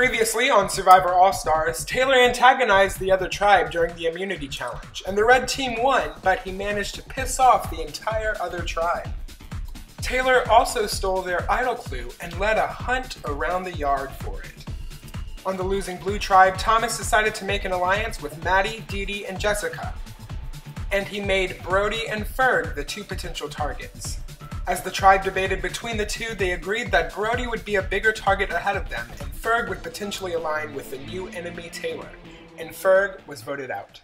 Previously on Survivor All Stars, Taylor antagonized the other tribe during the immunity challenge, and the red team won, but he managed to piss off the entire other tribe. Taylor also stole their idol clue and led a hunt around the yard for it. On the losing blue tribe, Thomas decided to make an alliance with Maddie, Dee Dee, and Jessica, and he made Brody and Ferg the two potential targets. As the tribe debated between the two, they agreed that Brody would be a bigger target ahead of them, and Ferg would potentially align with the new enemy Taylor, and Ferg was voted out.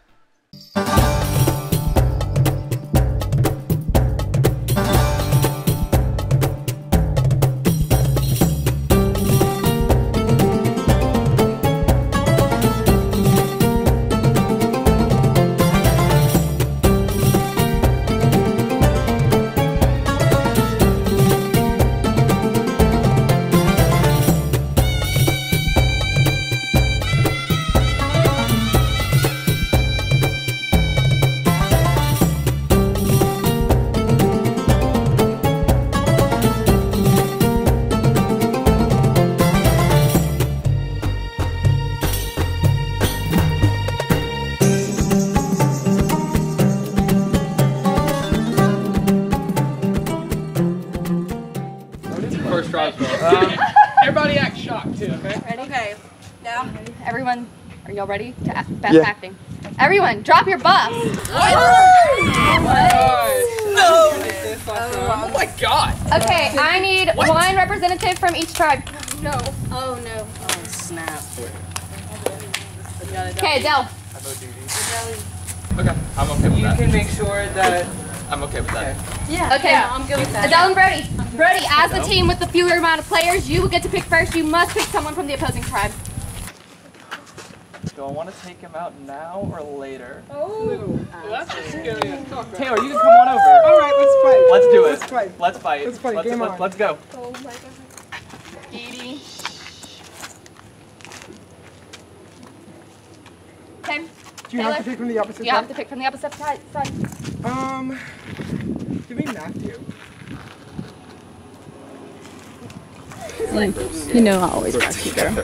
Ready to act, best Yeah. acting? Everyone, drop your buffs. Oh my god! Okay, I need What? one representative from each tribe. No. Oh no. Oh snap. Okay, Adele. Okay, I'm okay with You that. can make sure that I'm okay with that. Yeah. Okay. Yeah, I'm good with that. Adele and Brody. Brody, as the team with the fewer amount of players, you will get to pick first. You must pick someone from the opposing tribe. Do I want to take him out now or later? Oh, that's scary. Taylor, you can come on over. All right, let's fight. Let's do it. Let's fight. Let's fight. Let's fight. Let's, Game let's, on. let's go. Edie. Okay. Do you have to pick from the opposite side? You have to pick from the opposite side. side. Um, give me Matthew. You know I always back you, girl.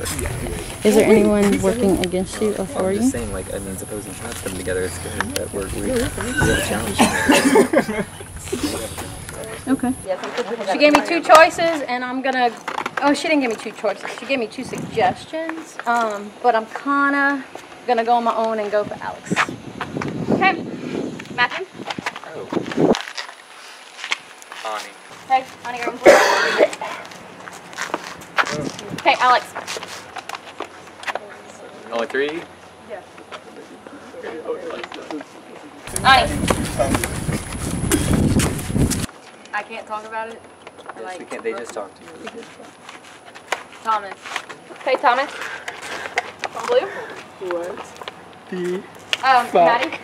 Is there anyone working against you or for you? I'm you? just saying, like, it means opposing tribes come together. It's good that we're, we, we have a challenge. Okay. She gave me two choices, and I'm gonna. Oh, she didn't give me two choices. She gave me two suggestions. Um, but I'm kinda gonna go on my own and go for Alex. Okay. Matthew. Ani. Okay. On your own. Okay, Alex. Only three? Ani. I can't talk about it. Yes, we can't. They just talked to you. Thomas. Okay, Thomas. On blue. What? The Um, Maddie.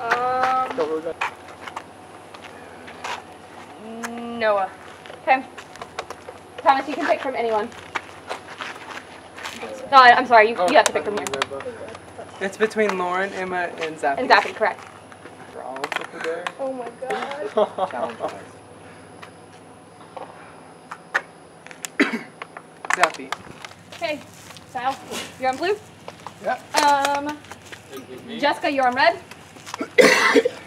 Um. Noah. Okay. Thomas, you can pick from anyone. No, I- I'm sorry. You, you have to pick from here. It's between Lauren, Emma, and Zappy. And Zappy, correct. For all of over there. Oh my god. Challenge. Zappy. Okay. Sal, you're on blue. Yep. Um, Jessica, you're on red.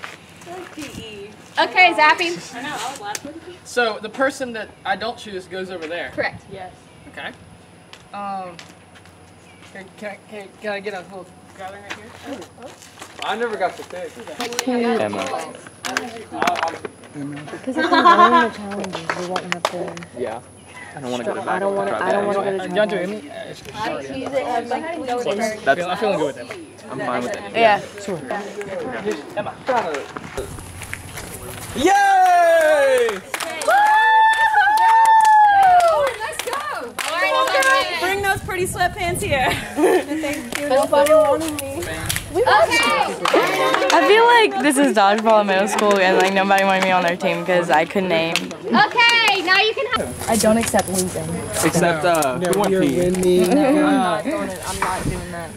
Okay, Zappy. So the person that I don't choose goes over there. Correct. Yes. Okay. Um. Can, can, I, can, can I get a little gathering right here? I never got to pick. Emma. Because if I'm running the challenges, we won't have to. Yeah. I don't want to go to I don't want to. I don't want to go to John, do challenges. Emmy? Uh, Go ahead and go with her. I feel- I'm feeling good with Emma. I'm fine with it. Yeah. Yay! Let's go. Bring those pretty sweatpants here. Okay. I feel like this is dodgeball in middle school, and like nobody wanted me on their team because I couldn't name. Okay. Now you can have. I don't accept losing. Except uh, No, who won you're P? winning. I'm not doing it. I'm not doing that.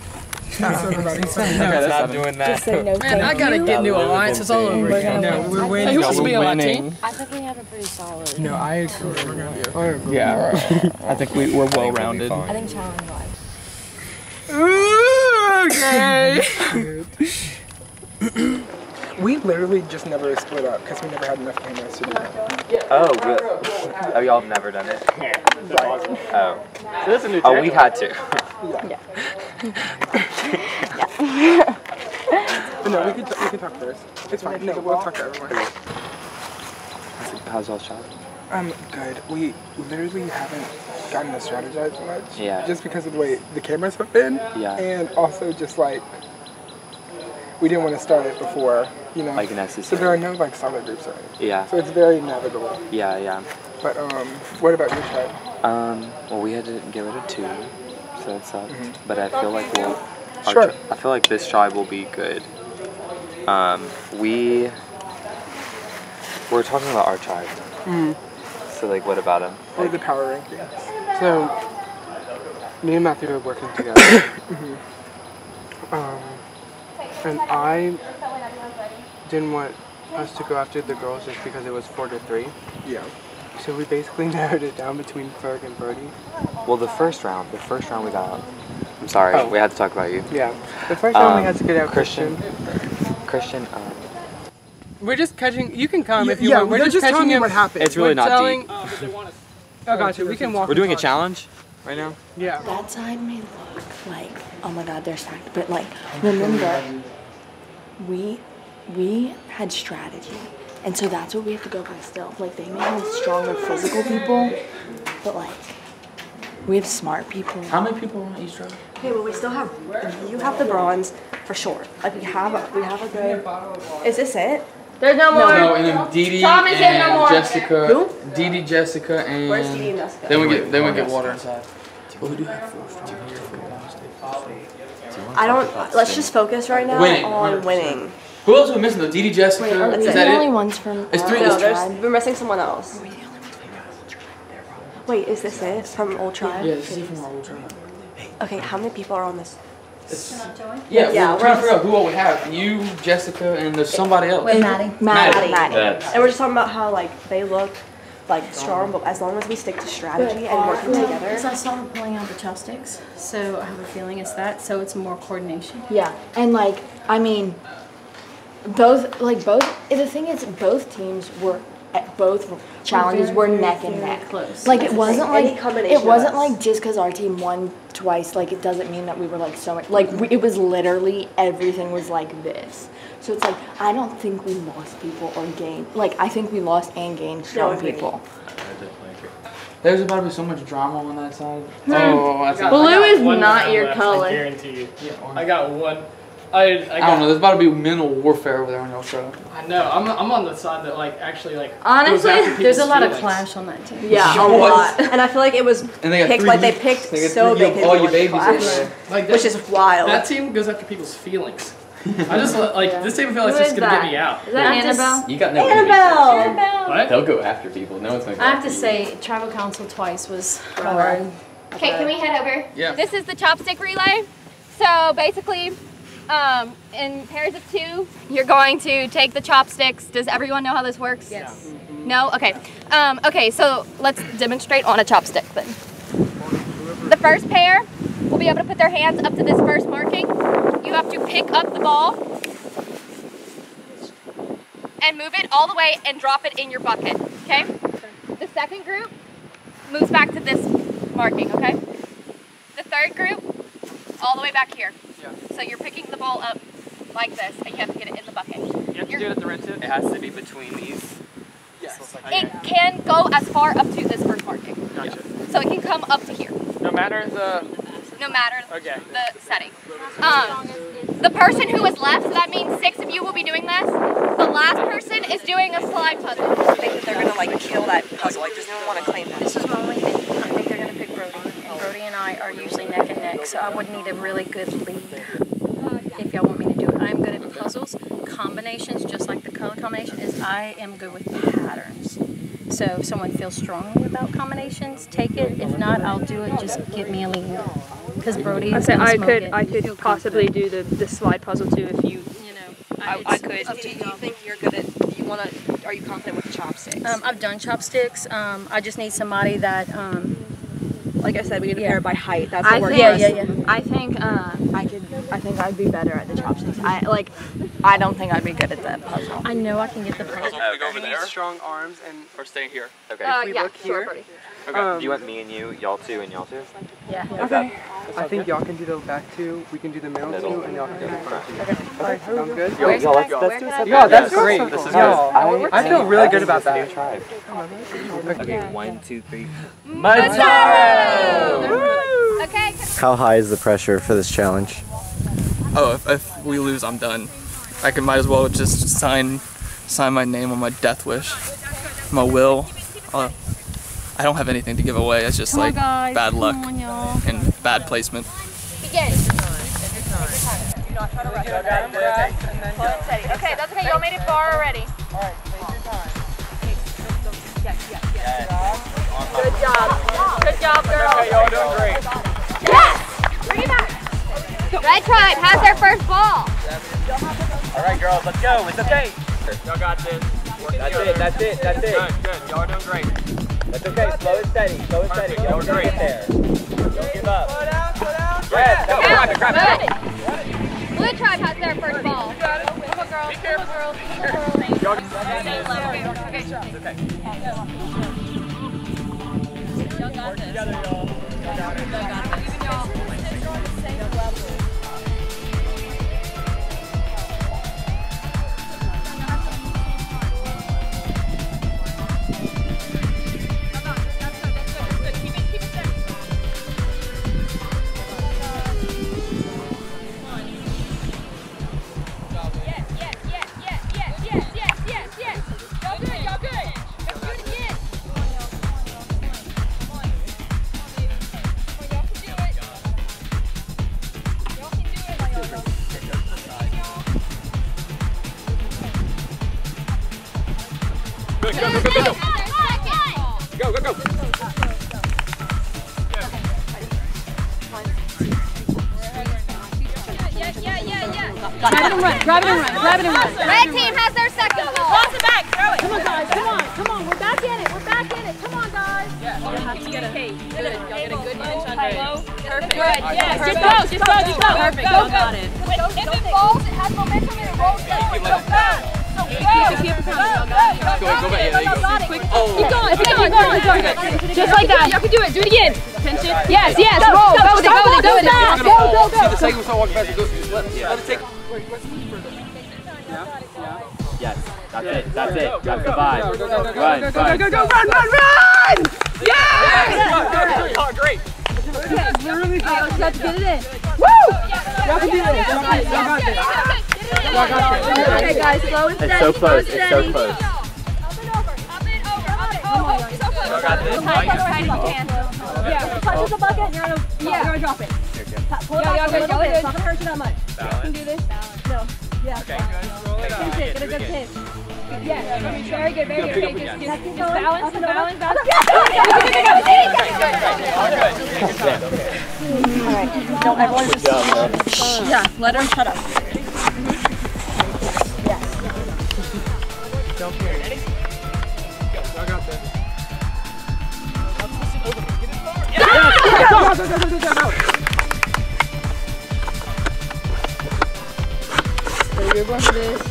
Okay, not doing that. Man, I gotta get new alliances all over again. No, we're Hey, winning. who wants to be on my team? I think we have a pretty solid. No, I agree. We're gonna be. Yeah, I think we, we're well rounded. I think challenge wise. Okay. we literally just never split up because we never had enough cameras to do that. Oh, we, oh, y'all have never done it? Oh. This is a new Oh, we had to. But no, we can, we can talk first. It's fine. No, we'll talk to everyone. How's y'all shot? Um, good. We literally haven't gotten to strategize much. Yeah. Just because of the way the cameras have been. Yeah. And also just like we didn't want to start it before, you know. Like necessary. so there are no like solid groups it. Yeah, So it's very navigable. yeah, yeah. But um, what about your tribe? Um, well, we had to get rid of two, so that sucked. But I feel like we'll. Mm-hmm. Sure. tri- I feel like this tribe will be good. Um, we. We're talking about our tribe. Mm. So, like, what about him? Or the power rankings? So, me and Matthew are working together. um, and I didn't want us to go after the girls just because it was four to three. Yeah. So we basically narrowed it down between Ferg and Brody. Well, the first round. The first round we got. I'm sorry, Oh. we had to talk about you. Yeah. The first round we Um, had to get out Christian. Christian. Christian. Um, We're just catching. You can come if you yeah, want. We're they're just, just telling catching me him. what happened. it's really we're not telling, deep. Oh, gotcha. We can walk. We're doing a challenge right now. Yeah. That side may look like, oh my god, they're stacked. But like, remember, we we had strategy. And so that's what we have to go by still. Like they may have stronger physical people, but like we have smart people. How many people are on each tribe? Okay, well, we still have. You have the bronze for sure. Like we have a, we have a good. Is this it? There's no more. No, and then Dee Dee Tom is in no and more. Jessica. Who? Dee Dee, Jessica, and. Where's Dee Dee and Jessica? Then we get then we get water inside. Oh, I don't. Let's just focus right now Winning, on 100%. winning. Who else are we missing though? Dee Dee, Jessica. That's is it. the that only it? ones from It's three- No, it's- there's. tribe. We're missing someone else. Wait, is this it from Old Tribe? Yeah, this is from our old tribe. Okay, how many people are on this? Yeah, Yeah, we're trying to we're- figure out who all we have. You, Jessica, and there's somebody else. With Maddie. Maddie. Maddie. That's- And we're just talking about how like they look like strong, but as long as we stick to strategy and working together. Because I saw them pulling out the chopsticks, so I have a feeling it's that. So it's more coordination. Yeah, and like I mean, both like both. The thing is, both teams were at both challenges very, were neck and neck. close. Like it That's the wasn't thing, any like combination it wasn't like just because our team won twice. Like it doesn't mean that we were like so much. Like we, it was literally everything was like this. So it's like I don't think we lost people or gained. Like I think we lost and gained strong agreed. people. There's about to be so much drama on that side. Hmm. Oh, that's Blue is One not your color. I guarantee you. I got one. I, I, got, I don't know. There's about to be mental warfare over there on your show. I know. I'm, I'm on the side that like actually like. goes Honestly, after there's a people's lot of clash on that team. Yeah, a lot. And I feel like it was And they got picked three like they picked they got so three they of all your babies clash. Like that, which is wild. that team goes after people's feelings. I just like this team. I feel like it's just gonna that? get me out. Is that Annabelle? You got no Annabelle. What? They'll go after people. No one's gonna I have after to you. say, tribal council twice was hard. Okay, can we head over? Yeah. This is the chopstick relay. So basically, um, in pairs of two, you're going to take the chopsticks. Does everyone know how this works? Yes. No? Okay. Um, okay, so let's demonstrate on a chopstick then. The first pair will be able to put their hands up to this first marking. You have to pick up the ball and move it all the way and drop it in your bucket, okay? The second group moves back to this marking, okay? The third group, all the way back here. So you're picking the ball up like this and you have to get it in the bucket. You have to do it at the red tip. It has to be between these. Yes. It can go as far up to this first marking. Gotcha. So it can come up to here, No matter the. no matter Okay. the setting. Um, the person who is left, so that means six of you will be doing this. The last person is doing a slide puzzle. I think that they're gonna like kill that puzzle. Like, does no one want to claim that? This is my only thing. I think they're gonna pick Brody. And I are usually neck and neck, so I would need a really good lead if y'all want me to do it. I'm good at puzzles, combinations, just like the color combination is. I am good with patterns. So if someone feels strongly about combinations, take it. If not, I'll do it. Just give me a lead. Because Brody. I is said gonna I could it. I You could feel possibly do the the slide puzzle too if you You know, I, it's I could. Do you y'all. think you're good at? You wanna? Are you confident with chopsticks? Um, I've done chopsticks. Um, I just need somebody that. Um, like I said, we need to yeah. pair by height. That's I what think, works. yeah, yeah, yeah. I think uh, I could. I think I'd be better at the chopsticks. I like. I don't think I'd be good at that puzzle. I know I can get the puzzle. We go over there. Strong arms and Or stay here. Okay. Uh, we yeah, look here. Brody. Okay. Um, Do you want me and you, y'all two, and y'all two? Yeah. Okay. I think y'all can do the back two. We can do the middle Middle. two, and y'all can do the front two. Okay. Sounds good. Yo, yo, let's, let's do something. Yeah, that's Yes. great. This is Yo, good. I feel really good about This that. new tribe. Okay, one, two, three. Okay. How high is the pressure for this challenge? Oh, if, if we lose, I'm done. I can might as well just sign sign my name on my death wish, my will. Uh, I don't have anything to give away. It's just Come on, like guys. bad Come luck on, y'all. and bad placement. Begin. Okay, that's okay. Y'all made it far already. Alright, take your time. Good job. Good job, girls. y'all doing great. Yes! Bring it back. Red Tribe has their first ball. All right, girls, let's go. It's okay. Y'all got this. That's it. That's it. That's it. Good, good. Y'all are doing great. That's okay. Slow and steady. Slow and steady. Perfect. Y'all Y'all are great. get there. Don't give up. Yes, go, grab it, grab it. Good. Blue Tribe has their first ball. Come on, girls. Be careful. Come on, girls. Come on, girls. Y'all got this. Y'all got this. Grab it and run. Grab it and run. Grab it and run. Red team has their second ball. Toss it back, throw it. Come on, guys, come on, come on. We're back in it. We're back in it. Come on, guys. Y'all have to get a good. Y'all get a good inch under it. Perfect. Yes, just go, just go, just go. Perfect. Y'all got it. If it falls, it has momentum and it rolls forward. So fast. So Keep it, keep it coming. Y'all got it. Go, go back. Yeah, there you go. Quick. Keep going, keep going, keep going, keep going. Just like that. Y'all can do it. Do it again. Pinch it. Yes, yes, roll. Go with it, go with it, go with it. Go, go, See the go. second one start walking fast. Go, let, let it take. Yes. That's it. That's it. That's the vibe. Go, go, go, go, Run, go, go, run. go, go, go, run, run, run! Yes! Oh, great. Let's get it in. Y'all can do this. Y'all got this. Y'all got this. Y'all got this. Okay, guys, slow and It's steady. so close. It's so close. Up and over. Up and over. Up and over. So close. Y'all got this. Tight, tight as you can. Yeah, touches the bucket, you're gonna, yeah. you're gonna drop it. Pull it back a little bit. It's not gonna hurt you that much. Balance. can do this. No. Yeah. Okay, good. Roll it up. Pinch it. Get a good pinch. Yes, very good, very good. Okay, just, just, just balance, The balance, balance. All right. Yeah, let her shut up. Yeah. Don't fear. Ready? Go. I got this. Yes!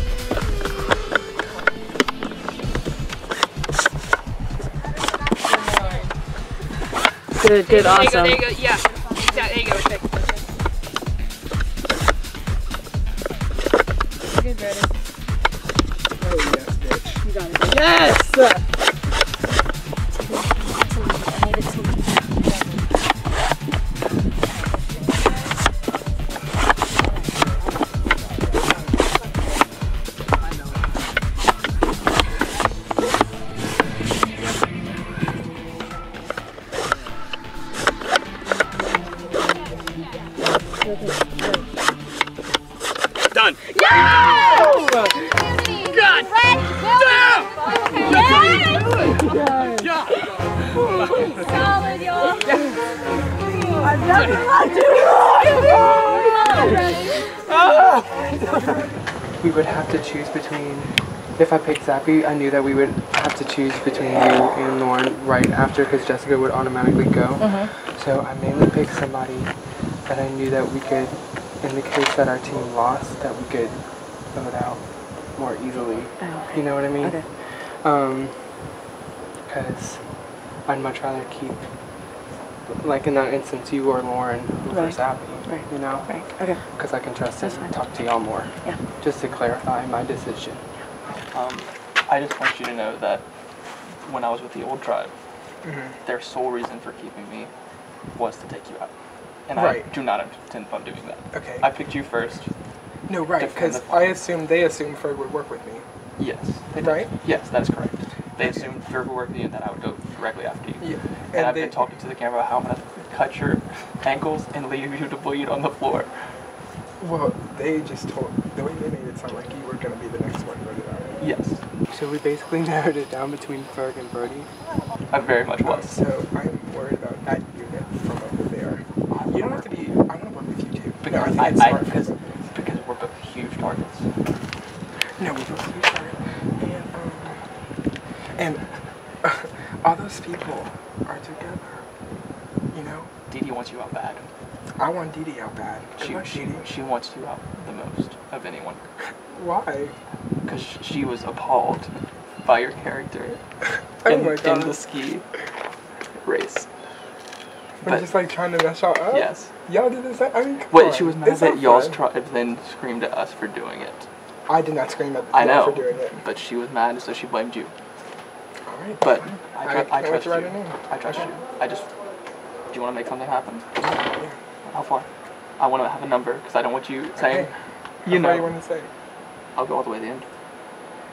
Good, good, awesome. There you go, there you go. Yeah. I I knew that we would have to choose between you and Lauren right after, because Jessica would automatically go. Mhm. So I mainly picked somebody that I knew that we could, in the case that our team lost, that we could vote out more easily. okay. You know what I mean? Okay. Um, because I'd much rather keep, like in that instance, you or Lauren over Right. Zappy. Right. You know? Right. Okay. Because I can trust That's and fine. talk to y'all more. Yeah. Just to clarify my decision. Um, I just want you to know that when I was with the old tribe, Mhm. their sole reason for keeping me was to take you out. And Right. I do not intend on doing that. Okay. I picked you first. No, right, because I assumed they assumed Ferg would work with me. Yes. they did. Right? Yes, that is correct. They assumed Ferg would work with you and that I would go directly after you. Yeah. And, And I've they- been talking to the camera about how I'm going to cut your ankles and leave you to bleed on the floor. Well, they just told the way they made it sound like you were gonna be the next one. Yes. So we basically narrowed it down between Ferg and Brody. I very much was. So I'm worried about that unit from over there. You don't have to be. I want to work with you too. Because no, I think I, it's I, smart. because, because we're both huge targets. No, we're both huge targets. And, um, and all those people are together. You know, Dee Dee wants you out bad. I want Dee Dee out bad. She, she, she wants you out the most of anyone. Why? Because she was appalled by your character Oh in, in the ski race. I'm But- just like trying to mess y'all up. Yes. Y'all did same. I mean, Well, on. she was mad It's that y'all's tribe then screamed at us for doing it. I did not scream at I know, for doing it. but she was mad, so she blamed you. All right. But. I, I tr- I, trust you. write her name. I trust Okay. you. I just. Do you want to make something happen? Yeah. How far? I want to have a number because I don't want you saying, Okay. you How far know, you want to say? I'll go all the way to the end.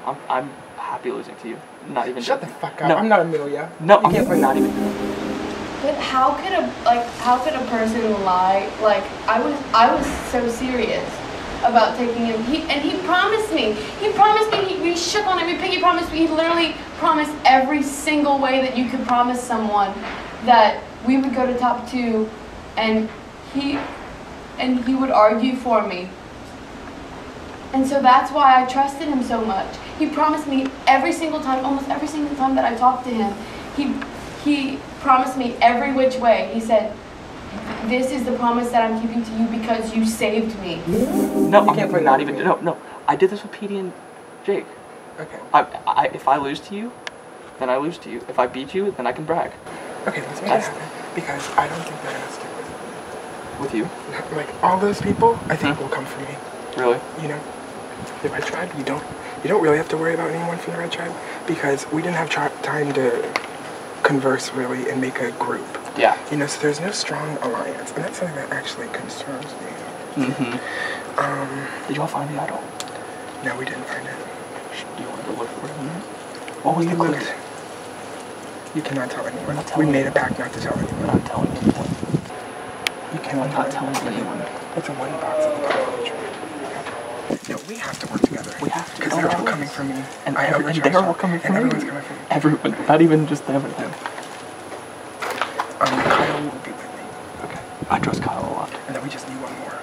I'm, I'm happy losing to you. Not even. Shut the fuck up. No. I'm not Amelia. No, You I'm can't not even. But how could a like how could a person lie? Like I was I was so serious about taking him. He and he promised me. He promised me. He, we shook on every pig. He promised me. He literally promised every single way that you could promise someone that we would go to top two, and he and he would argue for me. And so that's why I trusted him so much. He promised me every single time, almost every single time that I talked to him, he he promised me every which way. He said, "This is the promise that I'm keeping to you because you saved me." No, I'm not even. No, no. I did this with Petey and Jake. Okay. I, I, if I lose to you, then I lose to you. If I beat you, then I can brag. Okay, let's make it happen. Because I don't think they're gonna stick with you? Like all those people, I think will come for me. Really? You know, the red tribe. You don't. You don't really have to worry about anyone from the red tribe because we didn't have time to converse really and make a group. Yeah. You know, so there's no strong alliance, and that's something that actually concerns me. Mm-hmm. Um, Did y'all find the idol? no, we didn't find it. Do you want to look for it? What was we the clue? You cannot tell anyone. we telling made a pact not to tell anyone. I'm not telling anyone. You cannot tell not telling anyone. It's a one box at the bottom of the tree. No, we have to work together. We have to. Because they're all coming from me. And, I every, and they're all coming from and me. everyone's coming from me. Everyone, not even just them and them. Um, Kyle will be with me. Okay. I trust Kyle a lot. And then we just need one more.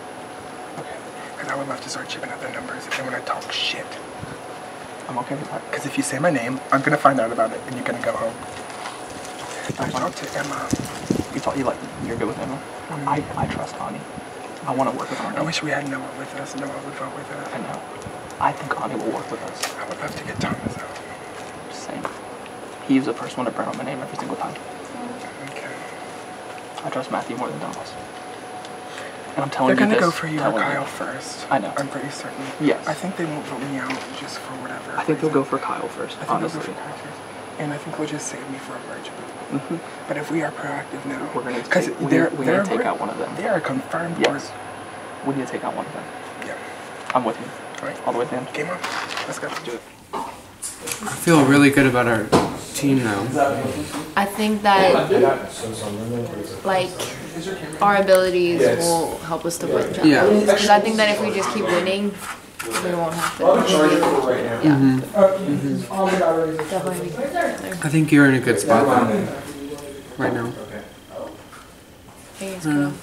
Okay. Because I would love to start chipping up their numbers if they want to talk shit. I'm okay with that. Because if you say my name, I'm going to find out about it and you're going to go home. I talked to Emma. You thought you like you're good with Emma. Mm-hmm. I, I trust Ani. I want to work with Ani. I wish we had Noah with us. Noah would vote with us. I know. I think Ani will work with us. I would love to get Thomas out. Just saying. He's the first one to burn out my name every single time. Okay. I trust Matthew more than Thomas. And I'm telling you, They're you gonna this. go for you or Kyle first. I know. I'm pretty certain. Yes. I think they won't vote me out just for whatever. I think they'll go for Kyle first, I think they'll go for Kyle first. And I think we'll just save me for a merge. Mhm. But if we are proactive now, We're gonna take- we're- they're we're they're gonna take out one of them. They are confirmed. Yes. We need to take out one of them. Yeah. I'm with you. All right. All the way to the end. Game on. Let's go. Do it. I feel really good about our team now. I think that like our abilities will help us to win Yeah. Because I think that if we just keep winning, we won't have to. Yeah. Definitely. I think you're in a good spot now. Right now. Can you Hmm. go?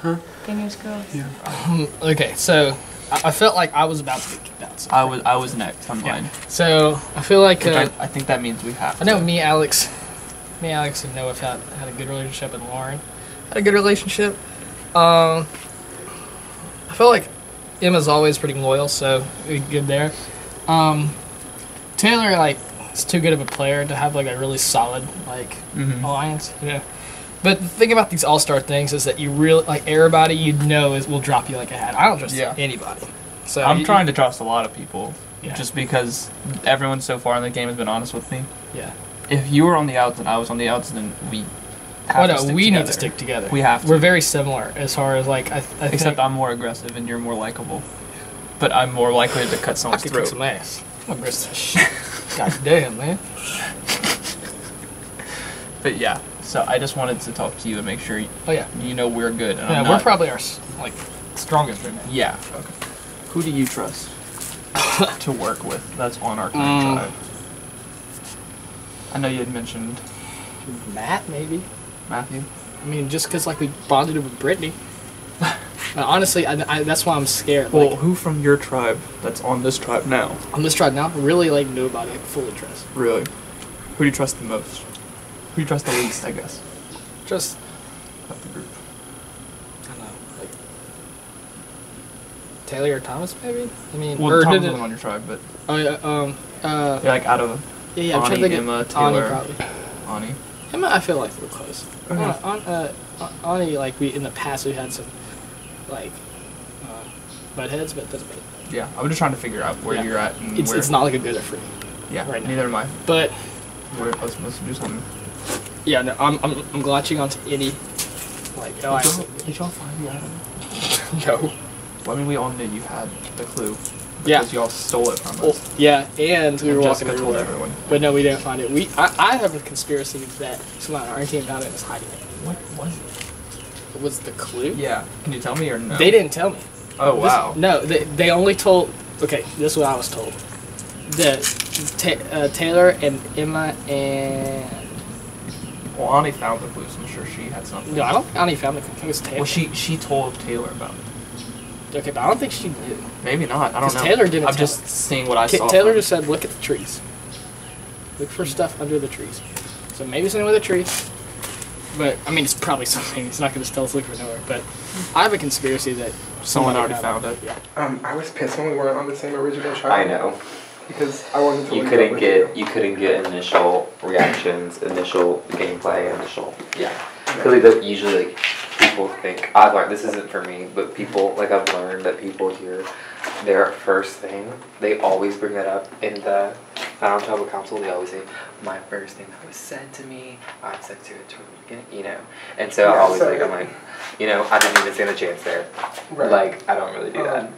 Huh? Can you go? Um, okay, so I, I felt like I was about to get kicked out. So. I was I was next on mine. So I feel like Which uh, I, I think that means we have. I know me, Alex, me, Alex, and Noah had had a good relationship, and Lauren had a good relationship. Um, I feel like Emma's always pretty loyal, so good there. Um, Taylor like is too good of a player to have like a really solid like Mhm. alliance, you know. But the thing about these all star things is that you really like everybody you know is will drop you like a hat. I don't trust Yeah. anybody. So I'm you- trying to trust a lot of people, Yeah. just because everyone so far in the game has been honest with me. Yeah. If you were on the outs and I was on the outs, then we. Have Well, to no, stick we need to stick together. We have to. We're very similar as far as like I, I Except think, I'm more aggressive and you're more likable. But I'm more likely to cut I someone's could throat. kick some ass. I'm aggressive. God damn, man. But yeah, so I just wanted to talk to you and make sure you, Oh yeah. you know we're good. And Yeah, I'm we're not- probably our like strongest right now. Yeah. Okay. Who do you trust to work with that's on our current Mm. tribe? I know you had mentioned Matt, maybe. Matthew. I mean, just because like we bonded with Brittany. Honestly, I, I, that's why I'm scared. Well, Like, who from your tribe that's on this tribe now? on this tribe now, really like nobody I fully trust. Really? Who do you trust the most? Who do you trust the least, I guess? Just Of the group. I don't know, like Taylor or Thomas, maybe. I mean, Well, or it- wasn't on your tribe, but Oh yeah, um, uh, yeah, like out of yeah, yeah. I'm trying Ani, to think. Emma, Taylor, Ani probably. Ani. I feel like we're close. Okay. Uh, on, uh, on- Ani, like we in the past we had some like uh, butt heads, but that's about it. Yeah, I'm just trying to figure out where Yeah. you're at and It's, where. it's not like a good or free. Yeah, right now. neither am I. But We're supposed to do something. yeah, no, I'm I'm, I'm glitching onto any like oh, I Did y'all, did y'all find the item? no. Well, I mean, we all knew you had the clue. Yeah. Because y'all stole it from us. Well, yeah, and we And were walking told everywhere. everyone. But no, we didn't find it. We I, I have a conspiracy that someone on our team found it and was hiding it. What was it? Was the clue? Yeah. Can you tell me or no? They didn't tell me. Oh This- wow. no, they, they only told. Okay, this is what I was told. The uh, Taylor and Emma and Well, Ani found the clue, so I'm sure she had something. no, I don't think Ani found the think Taylor. Well, she she told Taylor about it. Okay, but I don't think she knew. Maybe not. I don't know. Taylor didn't I'm tell just her. seeing what I Ki- saw. Taylor from- just said, "Look at the trees. Look for stuff under the trees." So maybe something with a tree. But I mean, it's probably something. It's not going to tell us look for nowhere. But I have a conspiracy that Someone already found it. Yeah. Um, I was pissed when we weren't on the same original trial. I know. Because I wanted to You couldn't get you couldn't get initial reactions, initial gameplay, initial yeah. Because like, usually like people think I've learned this isn't for me, but people like I've learned that people hear their first thing they always bring that up in the Final Tribal Council. They always say my first thing that was said to me, I said to it to the beginning, you know. And so I always so like I'm like, you know, I didn't even stand a chance there. Right. Like I don't really do that. Um,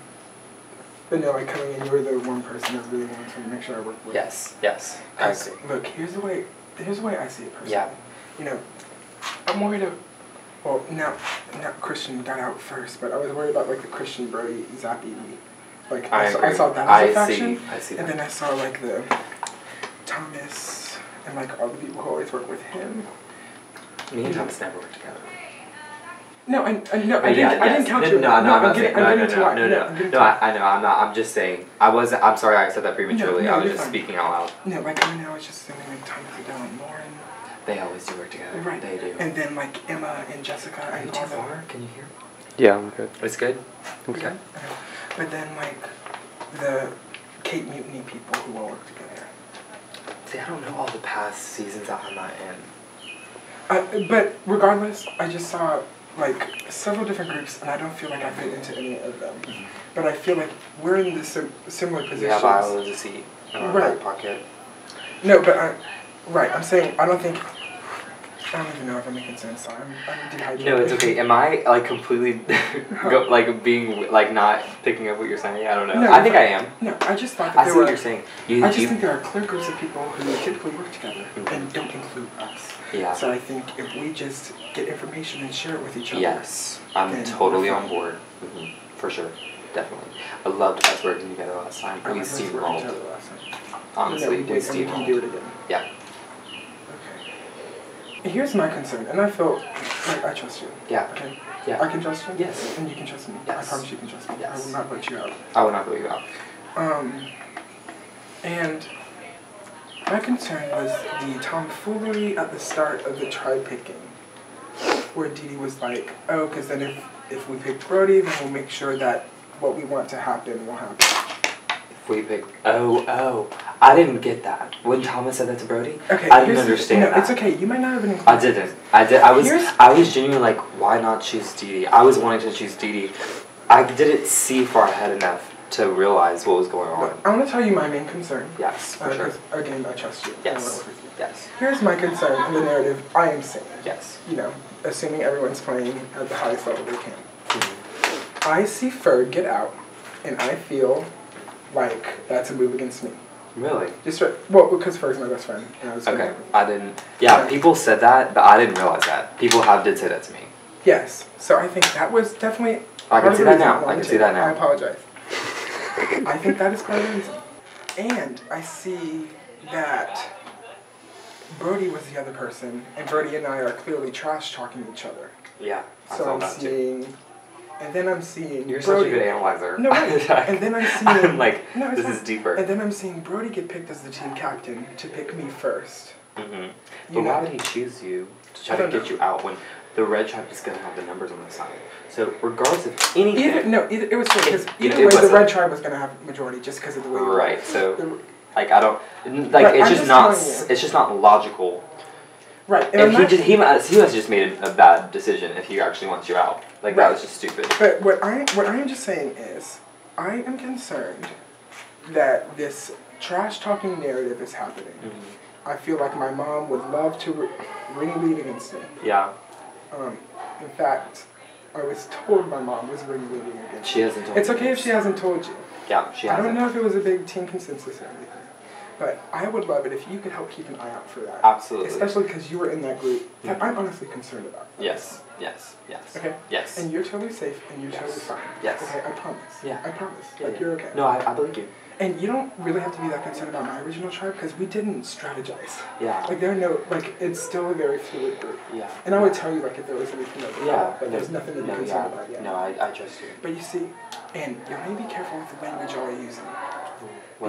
But no, like coming in, you were the one person that really wanted to make sure I worked with. Yes, yes, I agree. Look, here's the way. Here's the way I see it personally. Yeah. You know, I'm worried. Of, well, now, now Christian got out first, but I was worried about like the Christian Brody Zappy. Like I I, saw, I saw that as a I see- faction, I see and that. then I saw like the Thomas and like all the people who always work with him. Me and Thomas never worked together. No, I, I no, I didn't. yeah, I didn't count no, you. No, no, I'm I'm not getting, saying. No, I'm no, no, why. no, no. I'm No, I, I know. I'm not. I'm just saying. I wasn't. I'm sorry. I said that prematurely. no, I was just fine. speaking out loud. No, like right now it's just assuming like Thomas Adele and Lauren. They always do work together. Right. They do. And then like Emma and Jessica Are you and too all them. far? Can you hear? Yeah, I'm good. It's good. Okay. Okay. But then like the Cape Mutiny people who all work together. See, I don't know all the past seasons that I'm not in. Uh, but regardless, I just saw like several different groups, and I don't feel like I fit into any of them. But I feel like we're in the sim- similar We positions. have Isla to see in our Right. pocket. No, but I, right. I'm saying I don't think. I don't even know if I'm making sense. I'm, I'm dehydrated. No, it's okay. Am I like completely go, like being like not picking up what you're saying? I don't know. No, I think I am. No, I just thought that I there see were. what you're saying. You, I just you, think there are clear groups of people who typically work together and don't include us. Yeah. So I think if we just get information and share it with each other. Yes, I'm totally on board. hmm For sure, definitely. I loved us working together last time. I We like us working together steamrolled. Honestly, we we- did and we can do it steamroll. again. Yeah. Here's my concern, and I feel Like, I trust you. Yeah. Okay. Yeah. I can trust you. Yes. And you can trust me. Yes. I promise you can trust me. Yes. I will not let you out. I will not vote you out. Um, and my concern was the tomfoolery at the start of the tribe picking, where Dee Dee was like, "Oh, because then if if we pick Brody, then we'll make sure that what we want to happen will happen." If we pick, oh, oh, I didn't get that. When Thomas said that to Brody, Okay. I didn't understand no, that. It's okay. You might not have been. I didn't. I did. I was. Here's- I was genuinely like, why not choose Dee Dee? I was wanting to choose Dee Dee. I didn't see far ahead enough to realize what was going on. I want to tell you my main concern. Yes, for Uh, sure. Again, I trust you. Yes. you. Yes. Here's my concern in the narrative I am seeing. Yes. You know, assuming everyone's playing at the highest level they can. Mm-hmm. I see Ferg get out, and I feel like that's a move against me. Really? Just right, well, because Ferg's my best friend, and I was Okay. I didn't. Yeah, people said that, but I didn't realize that. People have did say that to me. Yes, so I think that was definitely. I can see that now. I can see that now. I apologize. I think that is part of the reason, and I see that Brody was the other person, and Brody and I are clearly trash talking each other. Yeah. I So I'm that too. And then I'm seeing. You're Brody, such a good analyzer. No, wait. and then I'm seeing. I'm like, no, this is deeper. And then I'm seeing Brody get picked as the team captain to pick me first. Mm-hmm. You But why know- would he choose you to try to get you out when the red tribe is going to have the numbers on the side? So regardless of anything, Either, no, either, it was because either it way, the red tribe was gonna have majority just because of the way. right? So The- like I don't like Right, it's I'm just just not it's just not logical. Right, and And, he not- just he must he must have just made a bad decision if he actually wants you out. Like that was just stupid. But what I what I am just saying is, I am concerned that this trash talking narrative is happening. Mm-hmm. I feel like my mom would love to ri- ring lead against me. Yeah. Um, in fact, I was told my mom was ring leading against She me. hasn't told It's okay if she hasn't told you. Yeah, she hasn't. I don't know if it was a big team consensus or anything. But I would love it if you could help keep an eye out for that. Absolutely. Especially because you were in that group that Mhm. I'm honestly concerned about. Yes. Yes. Yes. Okay? Yes. And you're totally safe and you're Yes. totally fine. Yes. Okay, I promise. Yeah. I promise. Yeah, like yeah. you're okay. No, I, I believe you. And you don't really have to be that concerned about my original tribe because we didn't strategize. Yeah. Like there are no like it's still a very fluid group. Yeah. And I would tell you like if there was anything that was Yeah. but there's nothing to be no, concerned yeah. about yet. No, I, I trust you. But you see, and y'all need to be careful with the language are using.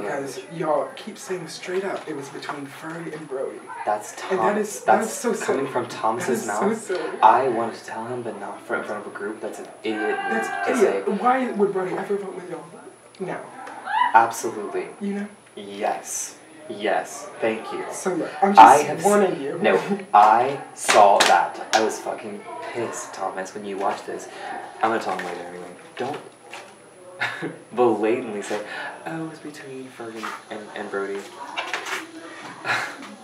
Because y'all keep saying straight up it was between Ferg and Brody. That's Tom. And that is that that's is so silly. coming from That Thomas's mouth. So silly. I wanted to tell him, but not in front of a group. That's an idiot. That's idiot. say. Why would Brody ever vote with y'all? No. Absolutely. You know? Yes. Yes. Thank you. So look, I'm I just warning you. No, I saw that. I was fucking pissed, Thomas, when you watched this. I'm gonna tell him later anyway. Don't blatantly say, oh, it's between Fergie and, and Brody.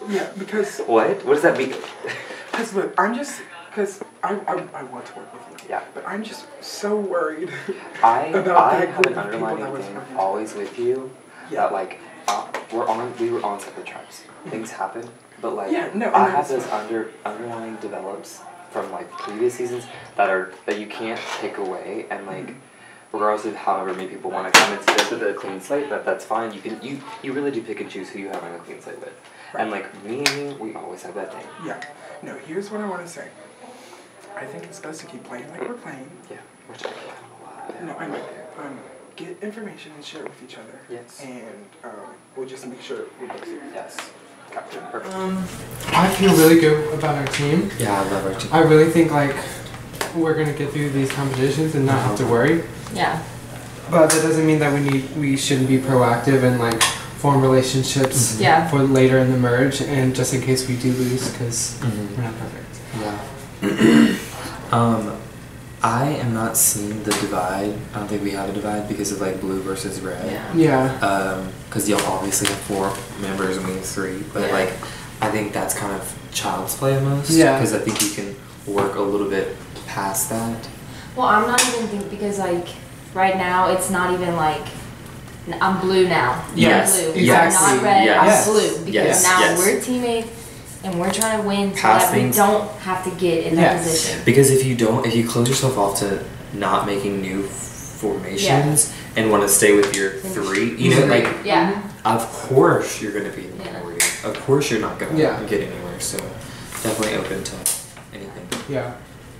Yeah, because What? What does that mean? Because look, I'm just because I, I I want to work with you. Yeah. But I'm just so worried I about I that have group an of people that was thing always with you Yeah. that like uh, we're on we were on separate tribes. Things happen, but like Yeah, no, I have this under underlying develops from like previous seasons that are that you can't take away and like Mm-hmm. Regardless of however many people want to come and see this with a clean slate that that's fine you can you you really do pick and choose who you have on a clean slate with and like me and you we always have that thing Yeah. No, here's what I want to say. I think it's best to keep playing like we're playing. yeah which I don't know why. No, I know. Um, get information and share it with each other. Yes. And um, we'll just make sure we're both safe. Yes. Captain. Perfect. Um, I feel really good about our team. Yeah, I love our team. I really think like we're gonna get through these competitions and not have to worry. Yeah. But that doesn't mean that we need we shouldn't be proactive and like form relationships Yeah. for later in the merge and just in case we do lose because Mhm. we're not perfect. Yeah. um, I am not seeing the divide. I don't think we have a divide because of like blue versus red. Yeah. Yeah. Um, because y'all obviously have four members and we have three, but Yeah. like, I think that's kind of child's play almost. Yeah. Because I think you can work a little bit past that. Well, I'm not even thinking because like right now it's not even like I'm blue now. Yes, I'm blue. yes, I'm not red. yes, I'm blue because yes, now yes. we're teammates and we're trying to win so Past that we things- don't have to get in that Yes. position. Because if you don't, if you close yourself off to not making new formations and want to stay with your three, you know, like, Yeah. of course you're going to be in the Yeah. minority. Of course you're not going to Yeah. get anywhere. So definitely open to anything. Yeah.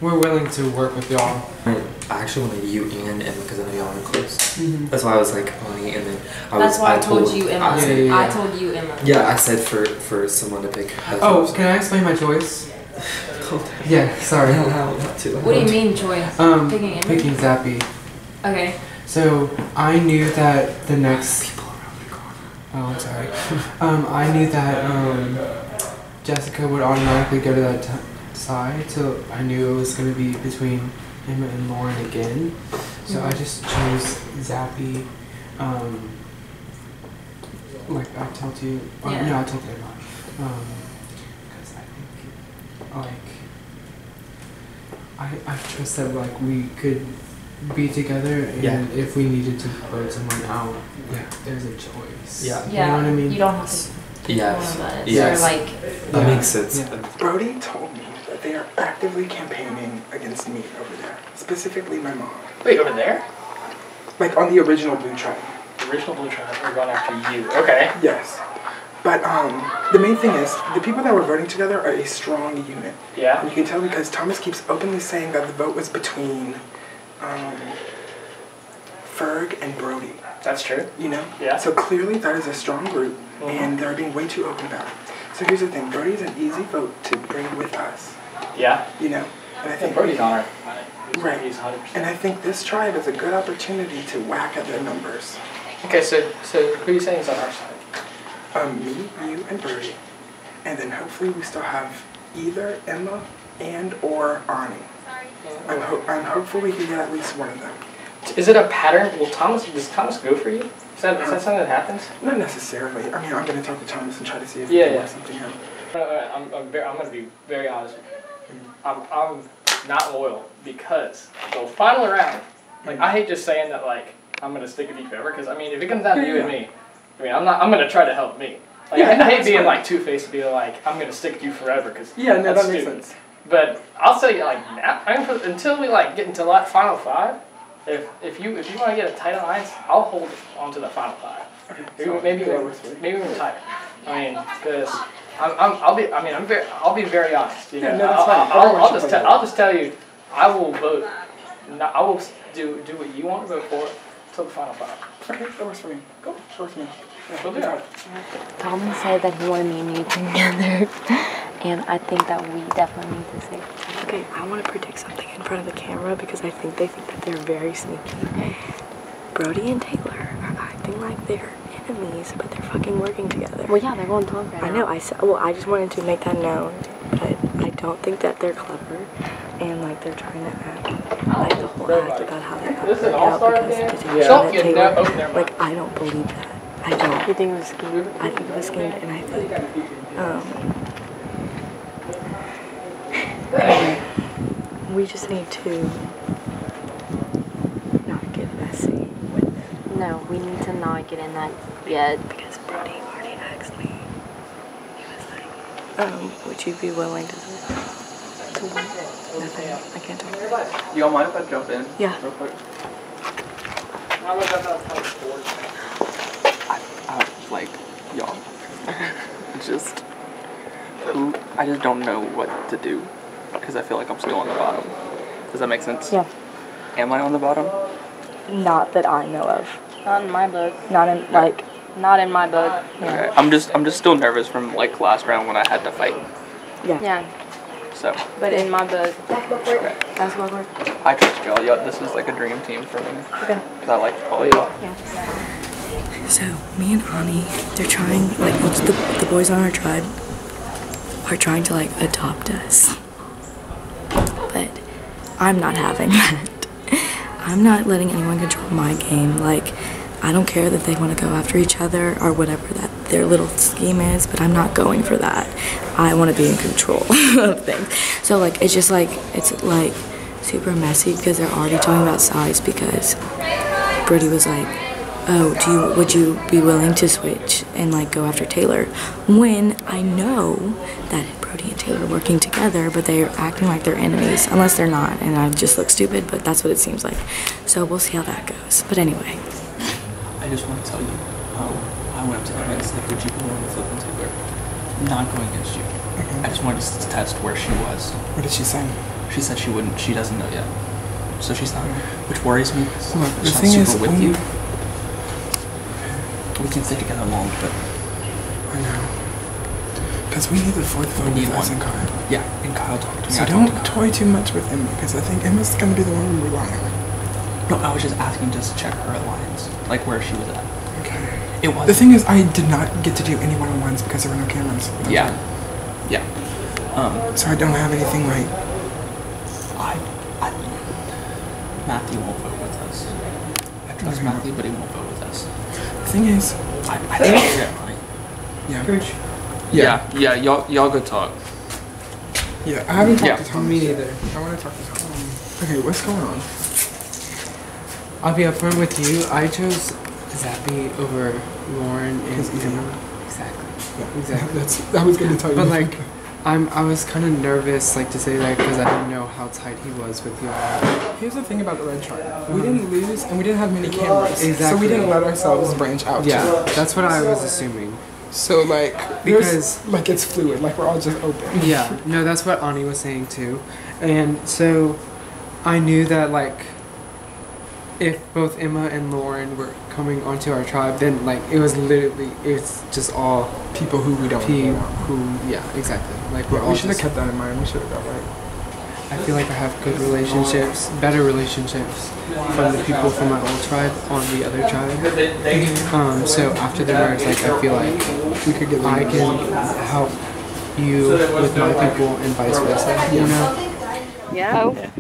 We're willing to work with y'all. I actually wanted you and Emma because I know y'all are close. Mhm. That's why I was like Ani, and then I That's was. why I told you Emma. I, Yeah, yeah, yeah. I told you Emma. Yeah, I said for for someone to pick. Oh, can I explain my choice? Yeah, sorry. What do you mean choice? Um, Picking Emma? picking Zappy. Okay. So I knew that the next. People around the corner. Oh, I'm sorry. Um, I knew that um, Jessica would automatically go to that t- side, so I knew it was going to be between Emma and Lauren again. So I Mhm. just chose Zappy. Um, like I told you. or Yeah. No, I told Emma. Um, because I think like I I trust that like we could be together and Yeah. if we needed to vote someone out, yeah, there's a choice. Yeah. You know what I mean? You don't have to. pick Yes. One of us. Yes. Or like. That Yeah. makes sense. Yeah. Brody told me that they are actively campaigning against me over there, specifically my mom. Wait, over there? Like on the original Blue Tribe. The original Blue Tribe are going after you. Okay. Yes. But um, the main thing is, the people that were voting together are a strong unit. Yeah. And you can tell because Thomas keeps openly saying that the vote was between um, Ferg and Brody. That's true. You know? Yeah. So clearly that is a strong group, Mhm. and they're being way too open about it. So here's the thing Brody is an easy vote to bring with us. Yeah. You know? And I think Brody's on our Right. He's 100%. And I think this tribe is a good opportunity to whack at their numbers. Okay, so so who are you saying is on our side? Um, me, you, and Birdie. And then hopefully we still have either Emma and or Ani. I'm, ho- I'm hopeful we can get at least one of them. Is it a pattern? Will Thomas does Thomas go for you? Is that, is that something that happens? Not necessarily. I mean, I'm going to talk to Thomas and try to see if Yeah, we can yeah. work something out. Uh, I'm, I'm, very, I'm going to be very honest with you. I'm, I'm not loyal because the final round, like, I hate just saying that, like, I'm going to stick with you forever because, I mean, if it comes down to you and me, I mean, I'm not, I'm going to try to help me. Like, Yeah, I, no, I hate being, like, two-faced and being like, I'm going to stick with you forever because Yeah, no, that's that makes stupid. sense. But I'll say, like, now, I mean, until we, like, get into that final five, if, if you if you want to get a tight alliance, I'll hold on to the final five. Maybe so maybe that even, works for me. maybe. I mean, because I'm, I'm I'll be I mean I'm very I'll be very honest. You know, Yeah, no, that's I'll. I'll, I'll just tell. I'll just tell you, I will vote. No, I will do do what you want to vote for till the final five. Okay, that works for me. Cool. That works for me. Yeah, We'll do got it. it. Thomas said that he wanted me and you together, and I think that we definitely need to say. Okay, I want to predict something in front of the camera because I think they think that they're very sneaky. Brody and Taylor are acting like they're enemies, but they're fucking working together. Well, yeah, they're going to talk right I now. know. I said. Well, I just wanted to make that known, but I don't think that they're clever, and like they're trying to act like the whole act about how they got This an out because game? Detective Yeah. Janet Yeah, Taylor. no, oh. Like I don't believe that. I don't. You think it was schemed? I think it was schemed, and I think um, we just need to not get messy with it. No, we need to not get in that yet. Because Brody already asked me. He was like, um, would you be willing to to what? Nothing. I can't talk. You don't mind if I jump in? Yeah. Real quick. I thought Thomas scored? I, like, y'all. just, who, I just don't know what to do because I feel like I'm still on the bottom. Does that make sense? Yeah. Am I on the bottom? Not that I know of. Not in my book. Not in like. Not in my book. Okay. I'm just, I'm just still nervous from like last round when I had to fight. Yeah. Yeah. So, But in my book. okay. Basketball court. I trust y'all. y'all. This is like a dream team for me. Okay. Cause I like all y'all. So me and Ani, they're trying like the, the boys on our tribe are trying to like adopt us. But I'm not having that. I'm not letting anyone control my game. Like I don't care that they want to go after each other or whatever that their little scheme is, but I'm not going for that. I want to be in control of things. So like it's just like it's like super messy because they're already talking about size because Brody was like, "Oh, do you would you be willing to switch and like go after Taylor?" When I know that Brody and Taylor are working together, but they're acting like they're enemies, unless they're not, and I just look stupid. But that's what it seems like. So we'll see how that goes. But anyway, I just want to tell you, um, I went up to Emma and said, would you be willing to flip into her? Not going against you. I just wanted to test where she was. What did she say? She said she wouldn't. She doesn't know yet. So she's not, which worries me. Look, the not thing super is, with only- you. We can stay together long, but I know. Because we need the fourth vote We need with us one. and Kyle. yeah. And Kyle talked to me. So I don't to toy too much with Emma, because I think Emma's gonna be the one we rely on. No, I was just asking just to check her alliance, like where she was at. Okay. It was. The thing is, I did not get to do any one-on-ones because there were no cameras. Yeah. right. Yeah. Um, So I don't have anything like. I, I, Matthew won't vote with us. I trust Matthew, but he won't vote with us. The thing is, I, I think I'll get mine. yeah. Yeah, yeah, y'all, y'all go talk. Yeah, I haven't talked Yeah. to Tom. Me neither. I want to talk to Tom. Okay, what's going on? I'll be upfront with you. I chose Zappy over Lauren and Because Emma. Exactly. Yeah, Exactly. That's. I was gonna tell you. But like, I'm I was kind of nervous like to say that because I didn't know how tight he was with you. all. Here's the thing about the red chart. We didn't lose, and we didn't have many cameras. Exactly. so we didn't let ourselves branch out. Yeah, that's what I was assuming. So like, Because- like it's fluid. Like we're all just open. Yeah, no, that's what Ani was saying too. And so I knew that like if both Emma and Lauren were coming onto our tribe, then like it was literally it's just all People who we don't want. who yeah, exactly. Like we're Yeah, all we should have kept that in mind. We should have got like. I feel like I have good relationships, better relationships from the people from my old tribe on the other tribe. Um, so after the merge, like I feel like We could get. I can help you with my people and vice versa. You know? Yeah. Oh.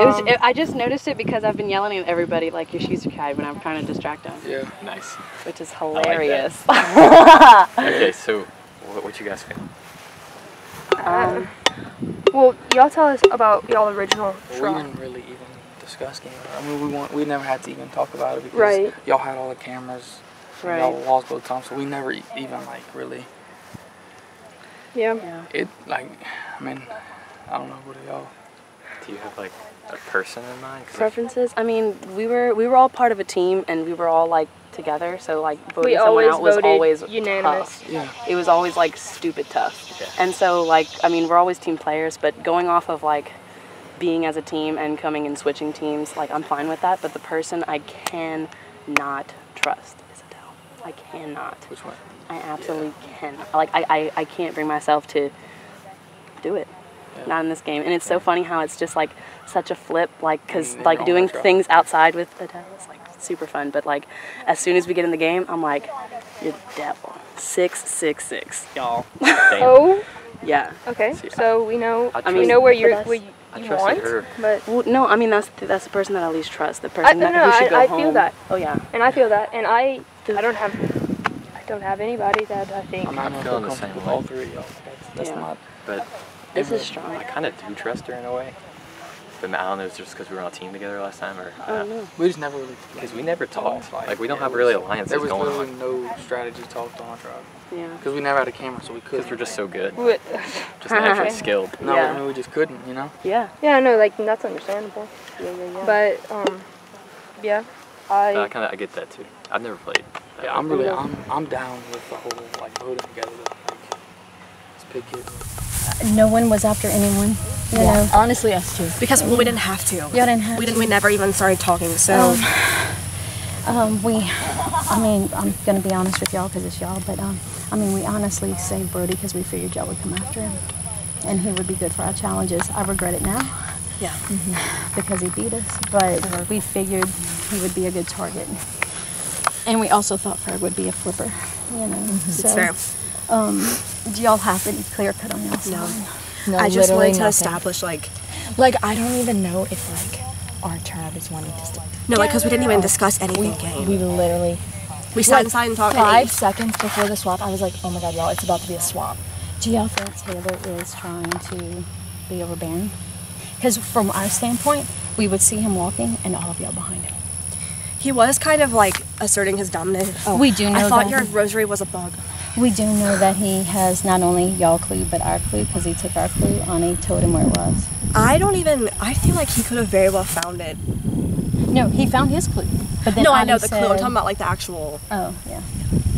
It was. It, I just noticed it because I've been yelling at everybody like your shoes are tied when I'm trying to distract them. Yeah. Nice. Which is like hilarious. Okay, so what, what you guys feel? Um, well, y'all tell us about y'all original We didn't really even discuss game. I mean, we want, we never had to even talk about it because Right. y'all had all the cameras. Right. Y'all lost both times, so we never e- even like really. Yeah. It like, I mean, I don't know what do y'all. Do you have like a person in mind? Preferences? I mean, we were we were all part of a team and we were all like together. So like voting We someone out was voted always unanimous. tough. Yeah. It was always like stupid tough. Yeah. And so like I mean, we're always team players, but going off of like being as a team and coming and switching teams, like I'm fine with that. But the person I can not trust is Adele. I cannot. Which one? I absolutely can. Like I, I, I can't bring myself to do it. Yeah. Not in this game. And it's so funny how it's just like such a flip, like because like doing things outside with Adele is like super fun. But like as soon as we get in the game, I'm like, you're the devil. Six six six, y'all. Oh. yeah. Okay. So we know. I I trust- mean, know where you're. that's- Where you, I you want, her. but Well, no, I mean that's that's the person that I least trust. The person I, that no, who should I, go I home. feel that. Oh yeah. And I feel that, and I, I don't have, I don't have anybody that I think. I'm not I'm gonna feeling feel the same comfortable with way. all three of y'all. That's, that's Yeah. not. But This is strong. I kind of do trust her in a way. But I don't know if it's just because we were on a team together last time or. Oh no. We just never really. Because we never talked. Like, Like, we don't yeah, have it really was- alliances There was going literally on. no strategy talked on our tribe. Yeah. Because we never had a camera, so we couldn't. Because we're just so good. What- Just naturally skilled. No, Yeah. I mean, we just couldn't, you know? Yeah. Yeah, no, like that's understandable. Yeah, yeah, yeah. But um, yeah, I. I kind of I get that too. I've never played. that Yeah. I'm really, I'm, I'm down with the whole, like, voting together. Like, let's pick it. No one was after anyone. Yeah. honestly, us too. Because well, we didn't have to. Y'all didn't have we didn't. We never even started talking. So. Um, we, I mean, I'm gonna be honest with y'all because it's y'all, but um, I mean, we honestly saved Brody because we figured y'all would come after him, and he would be good for our challenges. I regret it now yeah. Mhm. because he beat us, but we figured he would be a good target, and we also thought Ferg would be a flipper, you know. It's so, fair. Um, do y'all have any clear cut on y'all's No. side? I just wanted to nothing. establish like, like I don't even know if like our tribe is wanting to. St- no, like because we didn't even discuss anything. game. We literally. We sat inside and talked. Five seconds before the swap, I was like, "Oh my god, y'all! It's about to be a swap." Do y'all Taylor is trying to be overbearing? Because from our standpoint, we would see him walking, and all of y'all behind him. He was kind of like asserting his dominance. Oh, We do know I thought that. your rosary was a bug. We do know that he has not only y'all clue, but our clue, because he took our clue. Ani told him where it was. I don't even. I feel like he could have very well found it. No, he found his clue. But then no, I know the clue. I'm talking about like the actual. Oh yeah,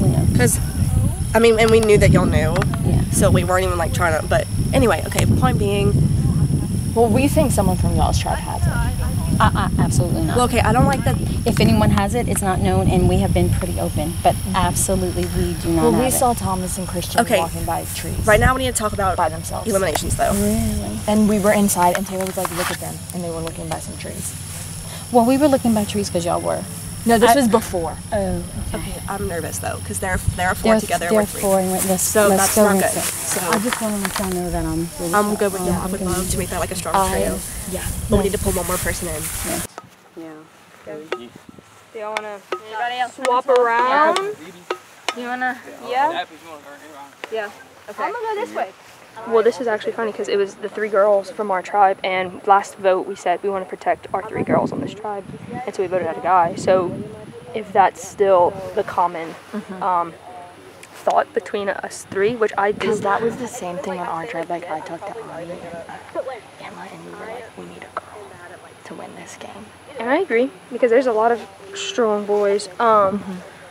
we know. Because, I mean, and we knew that y'all knew. Yeah. So we weren't even like trying to. But anyway, okay. Point being, Well, we think someone from y'all's tribe has it. Uh, uh, absolutely not. Well, okay, I don't like that. If anyone has it, it's not known, and we have been pretty open. But absolutely, we do not Well, have we it. saw Thomas and Christian Okay. walking by trees. Right now, we need to talk about by themselves. eliminations, though. Really? And we were inside, and Taylor was like, "Look at them," and they were looking by some trees. Well, we were looking by trees because y'all were. No, this I- was before. Oh, Okay, I'm nervous though, because they're they're four They're- together. they're we're three. four, and we're- let's- so let's that's go not good. it. So I just want to let y'all know that I'm. Really I'm good with um, yeah. I I'm would love to make that like a strong I- trio. yeah. But we need to pull one more person in. Yeah. Do y'all wanna anybody else swap around? You wanna? Yeah. Yeah. Okay. I'm gonna go this way. Well, this is actually funny because it was the three girls from our tribe, and last vote we said we want to protect our three girls on this tribe, and so we voted out a guy. So, if that's still the common um, thought between us three, which I do, Because that was the same thing on our tribe. Like I talked to Ani and uh, Emma, and we were like, "We need a girl to win this game." and I agree because there's a lot of strong boys. Um,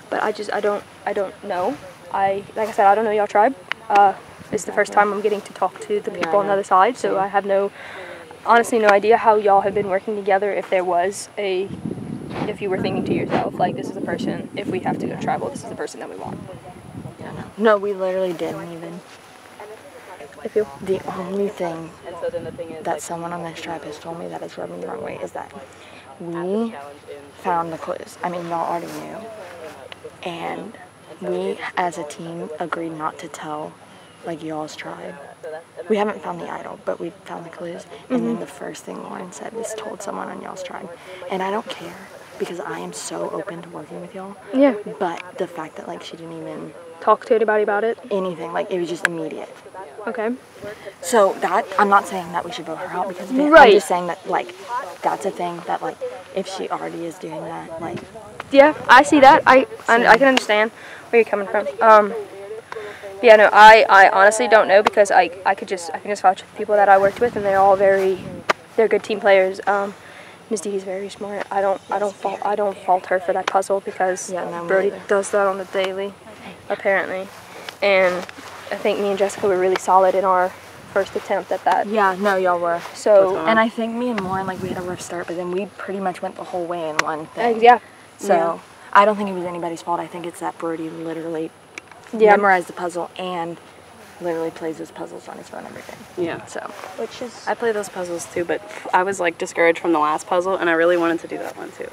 but I just I don't I don't know. I like I said I don't know y'all tribe. Uh, it's the first time I'm getting to talk to the people on the other side, so I have no honestly no idea how y'all have been working together. If there was a if you were thinking to yourself like this is a person if we have to go travel, this is the person that we want. No, we literally didn't even. I feel The only thing And so then the thing is, that someone on this tribe has told me that has rubbed me the wrong way is that we found the clues. I mean, y'all already knew. And we, as a team, agreed not to tell, like, y'all's tribe. We haven't found the idol, but we found the clues. And then the first thing Lauren said was told someone on y'all's tribe. And I don't care because I am so open to working with y'all. Yeah. But the fact that, like, she didn't even talk to anybody about it, anything, like, it was just immediate. Okay. So that I'm not saying that we should vote her out because of it. I'm just saying that like that's a thing that like if she already is doing that, like Yeah, I see that. I I, I can understand where you're coming from. Um, yeah, no, I, I honestly don't know because I, I could just I can just vouch for the people that I worked with and they're all very they're good team players. Um, Ms. Dee is very smart. I don't I don't fault I don't fault her for that puzzle because no, Brody neither. does that on the daily, apparently, and I think me and Jessica were really solid in our first attempt at that. Yeah, no, y'all were. So and I think me and Lauren like we had a rough start, but then we pretty much went the whole way in one thing. Uh, yeah. So Yeah. I don't think it was anybody's fault. I think it's that Brody literally Yeah. memorized the puzzle and literally plays his puzzles on his phone every day. Yeah. So which is I play those puzzles too, but I was like discouraged from the last puzzle, and I really wanted to do that one too.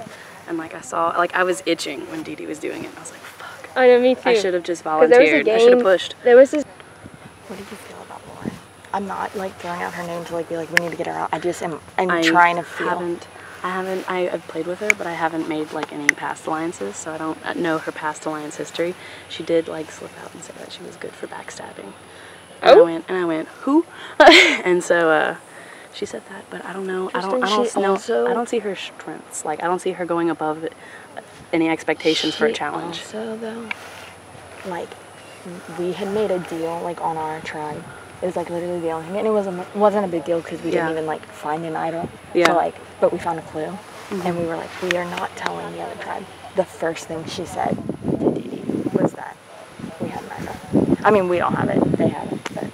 And like I saw, like I was itching when Dee Dee was doing it. I was like, fuck. I know me too. I should have just 'Cause there was a volunteered. I should have pushed. There was this what do you feel about Lauren? I'm not like throwing out her name to like be like we need to get her out. I just am I'm I trying to feel Haven't, I haven't. I, I've played with her, but I haven't made like any past alliances, so I don't uh, know her past alliance history. She did like slip out and say that she was good for backstabbing. And I Oh. went and I went who? and so uh, she said that, but I don't know. I don't. I don't know. also- I don't see her strengths. Like I don't see her going above any expectations for a challenge. Also, though, like we had made a deal like on our tribe. It was like literally the only thing, and it wasn't wasn't a big deal because we Yeah. didn't even like find an idol. Yeah. So like, but we found a clue, Mhm. and we were like, we are not telling the other tribe. The first thing she said to Dee Dee was that we had an idol. I mean, we don't have it; they have it, but.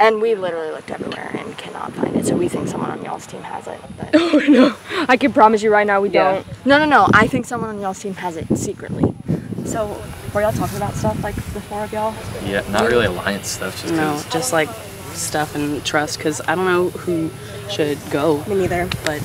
And we literally looked everywhere and cannot find it. So we think someone on y'all's team has it. But Oh no! I can promise you right now we don't. no, no, no. I think someone on y'all's team has it secretly. So were y'all talking about stuff like the four of y'all? Yeah, not really alliance stuff, just No, 'cause- just like stuff and trust, because I don't know who should go. Me neither. But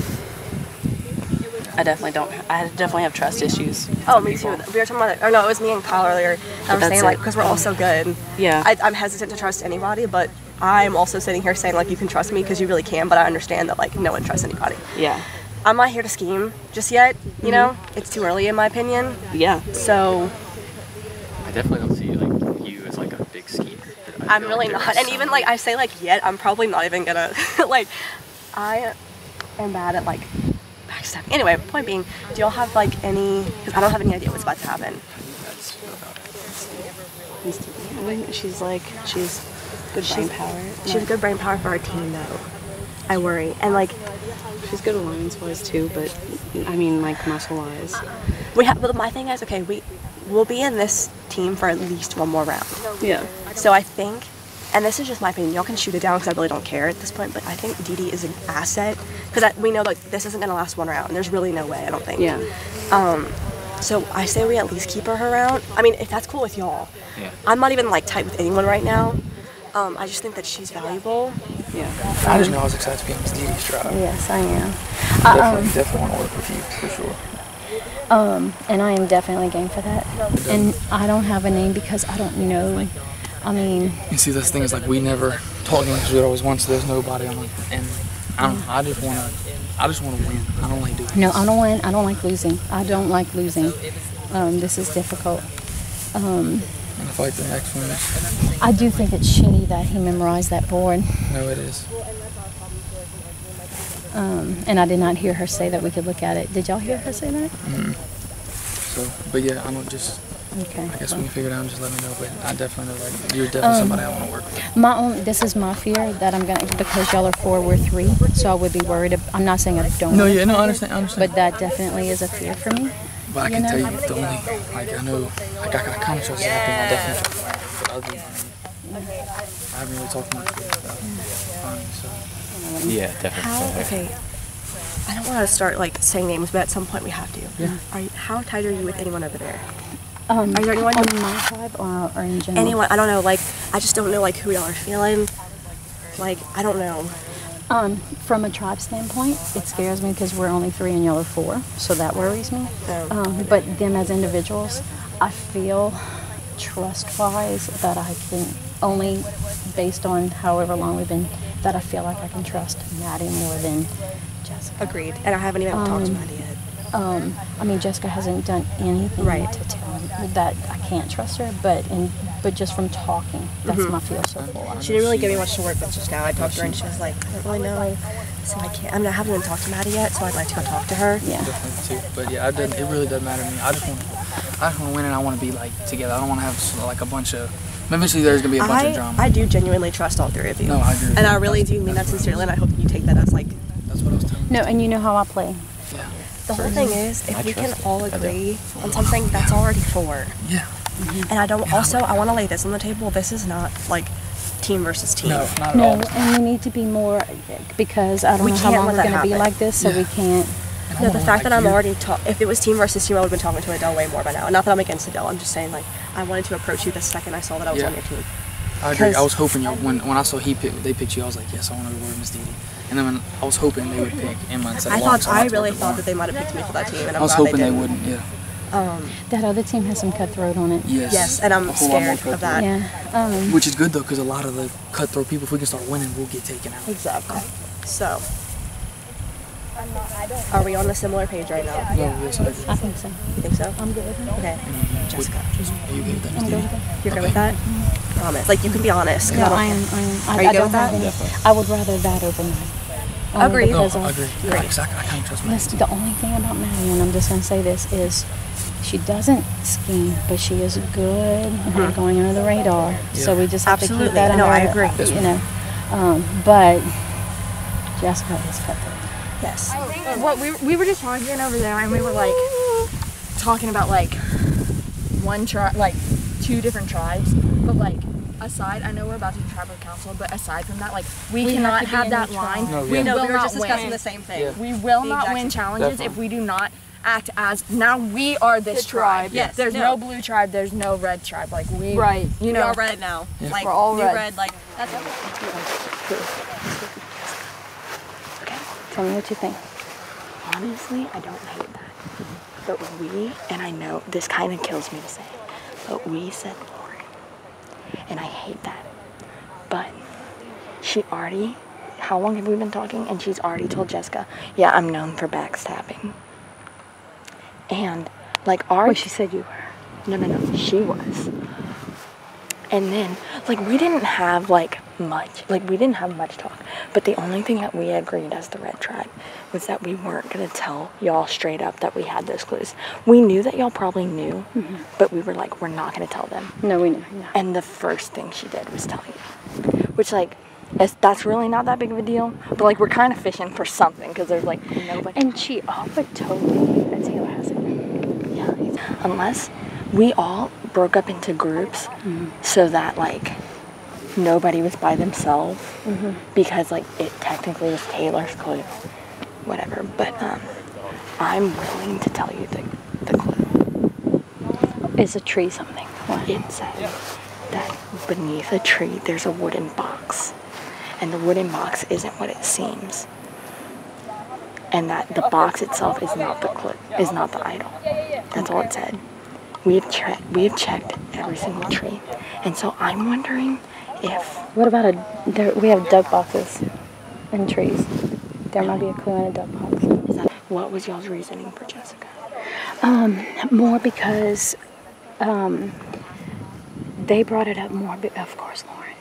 I definitely don't. I definitely have trust issues. Oh, me too. We were talking about it. Or no, it was me and Kyle earlier. I was saying that's like because we're all so good. Yeah. I, I'm hesitant to trust anybody, but I'm also sitting here saying like you can trust me because you really can. But I understand that like no one trusts anybody. Yeah. I'm not here to scheme just yet. You know, mm-hmm. it's too early in my opinion. Yeah. So I definitely don't see like you as like a big schemer. I I'm really like not. there's And even like I say like yet, I'm probably not even gonna like. I am bad at like backstabbing. Anyway, point being, do y'all have like any? Because I don't have any idea what's about to happen. I think she's like she's good brain power. She has good brain power for our team though. I worry. And like She's good alliance wise too, but I mean like muscle wise. we have. But my thing is, okay, we we'll be in this team for at least one more round. Yeah. So I think and this is just my opinion. Y'all can shoot it down because I really don't care at this point. But I think Dee Dee is an asset because that we know like this isn't gonna last one round. And there's really no way. I don't think. Yeah. Um, so I say we at least keep her around. I mean, if that's cool with y'all. Yeah. I'm not even like tight with anyone right now. Um, I just think that she's valuable. Yeah. I just know I was excited to be on Miss Dee Dee's tribe. Yes, I am. Definitely, I, um, definitely want to work with you for sure. Um, and I am definitely game for that. And I don't have a name because I don't know. I mean, You see, this thing is like we never talk games we always won, so there's nobody on, and I don't. I just want to. I just want to win. I don't like doing. no, I don't win. I don't like losing. I don't like losing. Um, this is difficult. Um, And I the next one, I do think it's shitty that he memorized that board. no, it is. Um, and I did not hear her say that we could look at it. Did y'all hear her say that? Mm. So, but yeah, I don't just. Okay. I guess when you figure it out, just let me know. But I definitely know like you're definitely Um, somebody I want to work with. My own, this is my fear that I'm gonna because y'all are four, we're three, so I would be worried. I'm not saying I don't. No, yeah, no, I understand, I understand. But that definitely is a fear for me. But I can tell you the only like I know like I, I kind of trust that thing. I definitely trust that. But other than I haven't really talked much about it. So. Yeah, definitely. How? Okay. I don't want to start like saying names, but at some point we have to. Yeah. Are you, how tight are you with anyone over there? Um, Are there anyone on my tribe or, or in general? Anyone? I don't know. Like I just don't know like who y'all are feeling. Like I don't know. Um, from a tribe standpoint, it scares me because we're only three and y'all are four, so that worries me. Um, but them as individuals, I feel trust-wise that I can only, based on however long we've been, that I feel like I can trust Maddie more than Jessica. Agreed. And I haven't even talked to Maddie yet. Um, I mean, Jessica hasn't done anything Right. to tell me that I can't trust her, but in, but just from talking, that's Mhm. my feel so far. She didn't really give me much to work with just now. I talked to her and she was like, I don't really know. So I can't. I mean, I haven't even talked to Maddie yet, so I'd like to go talk to her. Yeah. Definitely too. But yeah, it, doesn't, it really doesn't matter to me. I just want to, I just want to win and I want to be like together. I don't want to have like a bunch of. Eventually, there's gonna be a bunch I, of drama. I do genuinely trust all three of you. No, I agree. And I really do mean that sincerely, and I hope that you take that as like. That's what I was telling. No, and you know how I play. The whole thing is, if I we can trust all agree on something, that's already four. Yeah. Mm-hmm. And I don't. Also, I want to lay this on the table. This is not like team versus team. No, not at all. No, and we need to be more because I don't We know how can't long let we're going to be like this, so we can't. No, the fact that I'm already talk. If it was team versus team, I would have been talking to Adele way more by now. Not that I'm against Adele. I'm just saying like I wanted to approach you the second I saw that I was Yeah. on your team. I agree. I was hoping you when when I saw he picked, they picked you. I was like, yes, I want to work with Miss Dee Dee. And then I was hoping they would pick Emma instead I of Long, thought I really thought Lauren. that they might have picked me for that team, and I'm I was glad hoping they they, wouldn't. Yeah. Um, That other team has some cutthroat on it. Yes. Yes, and I'm A whole scared of that. Yeah. Um, Which is good though, because a lot of the cutthroat people, if we can start winning, we'll get taken out. Exactly. So, are we on a similar page right now? No, yes, I agree. I think so. You think so? I'm good. Okay. Jessica, Are you good with that, Miss I'm good with that. you're good with that? Promise. Like you can be honest. 'cause No, don't- I am. I am. I, Are you I good don't with that? have any. I would rather that over Maddie. Only Agreed. No, I agree. Great. Because I, I kind of trust my Listen, the only thing about Maddie, and I'm just going to say this, is she doesn't scheme, but she is good at going under the radar. So we just have to keep that No, under, I agree. You know, um, but Jessica is cutthroat. Yes. What we, we were just talking over there and we were like talking about like one tribe, like two different tribes, but like aside, I know we're about to do tribal council, but aside from that, like we, We cannot to be have that line. tribe. No, we yeah. No, will we were not just discussing win. the same thing. Yeah. We will The not win challenges Definitely. if we do not act as now we are this The tribe. tribe, yes. There's No. no. blue tribe. There's no red tribe. Like we, Right. You we know, are red now. Yeah. Like We're all new red. red. Like that's Tell me what you think. Honestly, I don't hate that. But we, and I know this kind of kills me to say, but we said Lauren. And I hate that. But she already, how long have we been talking? And she's already told Jessica, yeah, I'm known for backstabbing. And like our. Well, she said you were. No, no, no. She was. And then, like, we didn't have, like, much. Like, we didn't have much talk. But the only thing that we agreed as the Red Tribe was that we weren't going to tell y'all straight up that we had those clues. We knew that y'all probably knew, mm-hmm. but we were like, we're not going to tell them. No, we know. No. And the first thing she did was tell you. Which, like, that's really not that big of a deal. But, like, we're kind of fishing for something because there's, like, nobody. And she offered totally that Taylor has it. Yeah, unless we all broke up into groups so that like nobody was by themselves because like it technically was Taylor's clue, whatever. But um, I'm willing to tell you the the clue. Is a tree something? It said that beneath a tree there's a wooden box, and the wooden box isn't what it seems. And that the box itself is not the clue, is not the idol. That's all it said. We have checked. We have checked every single tree, and so I'm wondering if What about a? There, we have duck boxes and trees. There might be a clue in a duck box. what was y'all's reasoning for Jessica? Um, more because um, they brought it up more. But of course, Lauren.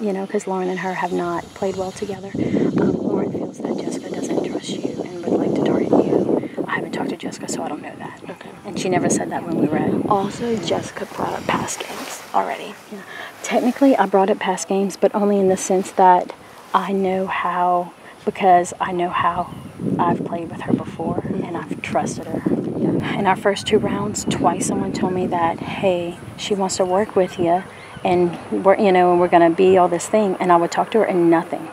You know, because Lauren and her have not played well together. Um, Lauren feels that Jessica doesn't trust you and would like to target you. I haven't talked to Jessica, so I don't know that. And she never said that when we read. Also, Jessica brought up past games already. Yeah. Technically, I brought up past games, but only in the sense that I know how, because I know how I've played with her before mm-hmm. and I've trusted her. Yeah. In our first two rounds, twice someone told me that, hey, she wants to work with you and we're, you know, and we're going to be all this thing. And I would talk to her and nothing.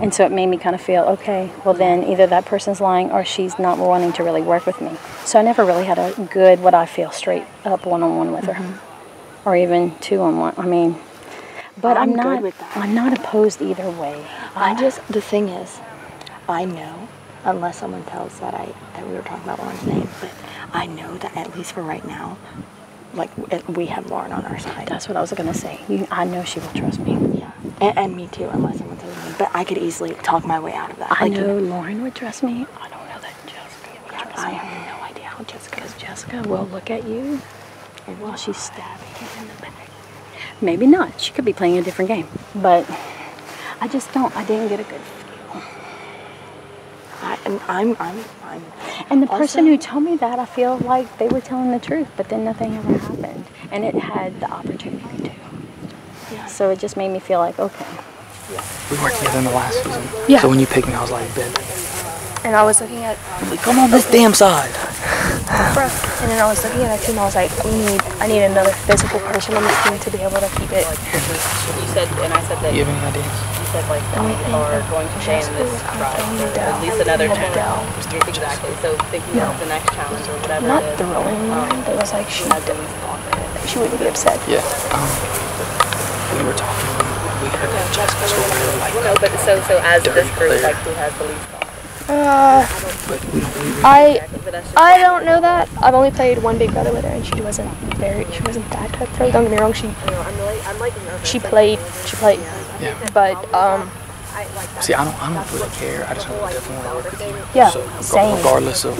And so it made me kind of feel, okay, well then either that person's lying or she's not wanting to really work with me. So I never really had a good, what I feel, straight up one-on-one with her. Mm-hmm. Or even two-on-one. I mean, but I'm, I'm not. I'm not opposed either way. I just the thing is, I know unless someone tells that I that we were talking about Lauren's name, but I know that at least for right now, like we have Lauren on our side. That's what I was gonna say. You, I know she will trust me. Yeah, and, and me too, unless someone tells me. But I could easily talk my way out of that. I Like, know Lauren would trust me. I don't know that Jessica would trust I me. have no idea how Jessica. Because Jessica will look at you and while she's stabbing you in the back. Maybe not. She could be playing a different game. But I just don't, I didn't get a good feel. I, and I'm I'm fine. And the person who told me that, I feel like they were telling the truth, but then nothing ever happened. And it had the opportunity to. So it just made me feel like, okay. We worked together in the last season. Yeah. So when you picked me, I was like, bet. And I was looking at Like, come on this damn side. bruh, and then I was looking at our team. I was like, we need, I need another physical person on this team to be able to keep it. You said, and I said that. You have any ideas? You said like that we are going to stay in this tribe for at least another ten rounds. Exactly. So thinking of the next challenge or whatever. Not it is, throwing um, one. It was like she, has the least thought in it. she wouldn't be upset. Yeah. Um, we were talking. We heard that Jessica told her like. No, but so so as this group, player. like who has the least. Uh, But we don't. We I, I don't know that. I've only played one Big Brother with her, and she wasn't very, she wasn't that cutthroat. Don't get me wrong. She, she played, she played. Yeah. But um, See, I don't. I don't really care. I just want to definitely want to work with you. Yeah, So same. regardless of.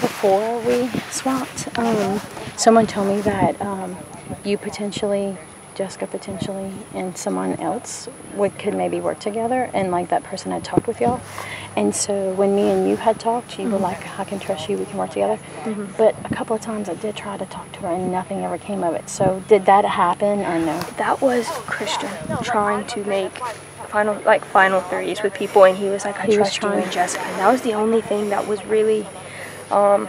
Before we swapped, um, someone told me that um, you potentially, Jessica potentially, and someone else would could maybe work together, and like that person had talked with y'all. And so when me and you had talked, you were Mhm. like, "I can trust you. We can work together." Mhm. But a couple of times I did try to talk to her, and nothing ever came of it. So did that happen or no? that was Christian trying to make final, like final threes with people, and he was like, I He trust you and Jessica. And that was the only thing that was really, um,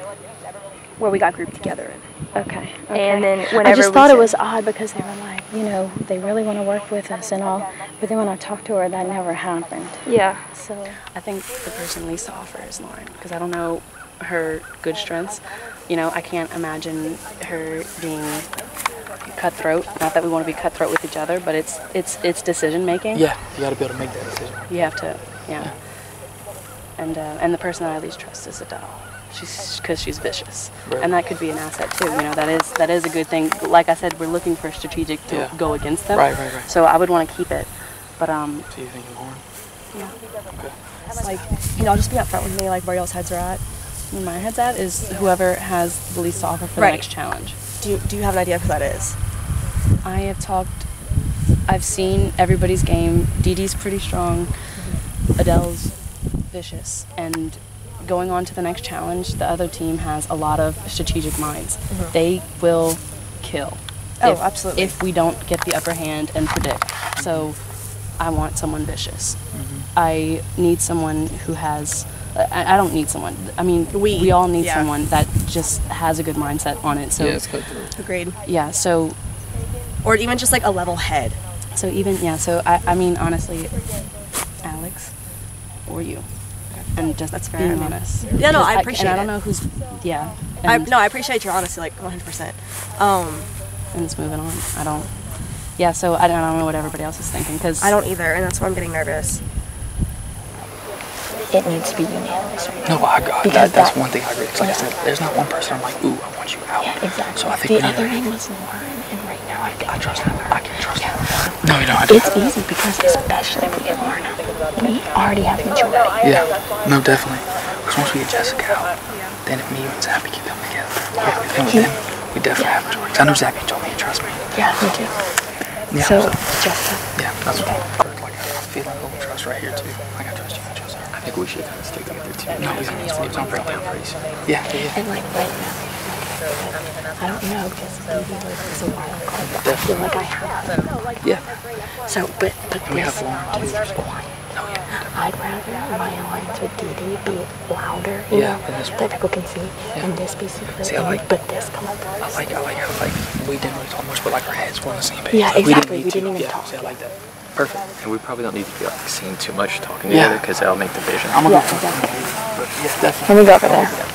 where we got grouped together. Okay. And then when I just we thought it was odd because they were like, you know, they really want to work with us and all. But then when I talked to her, that never happened. Yeah. So I think the person least to offer is Lauren because I don't know her good strengths. You know, I can't imagine her being cutthroat. Not that we want to be cutthroat with each other, but it's it's it's decision making. Yeah, you got to be able to make that decision. You have to, yeah. And uh, and the person that I least trust is Adele. She's because she's vicious, Right. and that could be an asset too. You know, that is that is a good thing. Like I said, we're looking for strategic to Yeah. go against them. Right, right, right. So I would want to keep it, but um. So you think Lauren? Like, you know, just be upfront with me, like where y'all's heads are at. Where my head's at is whoever has the least to offer for Right. the next challenge. Do you, do you have an idea of who that is? I have talked. I've seen everybody's game. Dee Dee's pretty strong. Adele's vicious, and going on to the next challenge, the other team has a lot of strategic minds. Mhm. They will kill. Oh, if- absolutely. If we don't get the upper hand and predict, so I want someone vicious. Mm-hmm. I need someone who has. I, I don't need someone. I mean, we we all need yeah. someone that just has a good mindset on it. So Yeah, it's cutthroat. Agreed. yeah. So Or even just like a level head. So even yeah, so I, I mean honestly, Alex, or you, and just That's fair, being I mean- honest. Yeah, no, I appreciate And I don't know who's yeah. I, no, I appreciate your honesty, like 100%. Um, and it's moving on. I don't. Yeah, so I don't, I don't know what everybody else is thinking because I don't either, and that's why I'm getting nervous. It needs to be unanimous. Right? No, I got Because that. That's that- one thing I agree. 'Cause like I said, there's not one person I'm like, ooh, I want you out. Yeah, exactly. So I think the we need other to- one was Lauren, and right now I, I trust her. I can trust her. No, you don't. I don't. It's easy because especially when we get Lauren out, we already have majority. Yeah, no, definitely. Because once we get Jessica out, then if me and Zappy can come together, then, then we definitely have majority. 'Cause I know Zappy told me to trust me. Yeah, me too. Yeah, so, so- Jessica, Yeah, that's what I'm like. I'm feeling a little trust right here too. Like I trust you, I trust her. I think we should kind of stick together too. No, we can it's on break down pretty soon. Yeah, yeah, yeah. and like right now, I don't know because maybe like it's a wild card, but I feel like I have. Yeah. So, but but we this have Lauren, too. is quiet. I'd rather my alliance with Dee Dee be louder, you Yeah, know, and this that people can see, and this be secret, See, I like- but this come up. I like, I like how like we didn't really talk much, but like our heads were on the same page. Yeah, Like, exactly. We We didn't, didn't even to, talk. Yeah, see, I like that. Perfect. And we probably don't need to be like seen too much talking Yeah. together because that'll make the vision. I'm gonna Yeah, go exactly. But yeah, definitely. Let me go over there.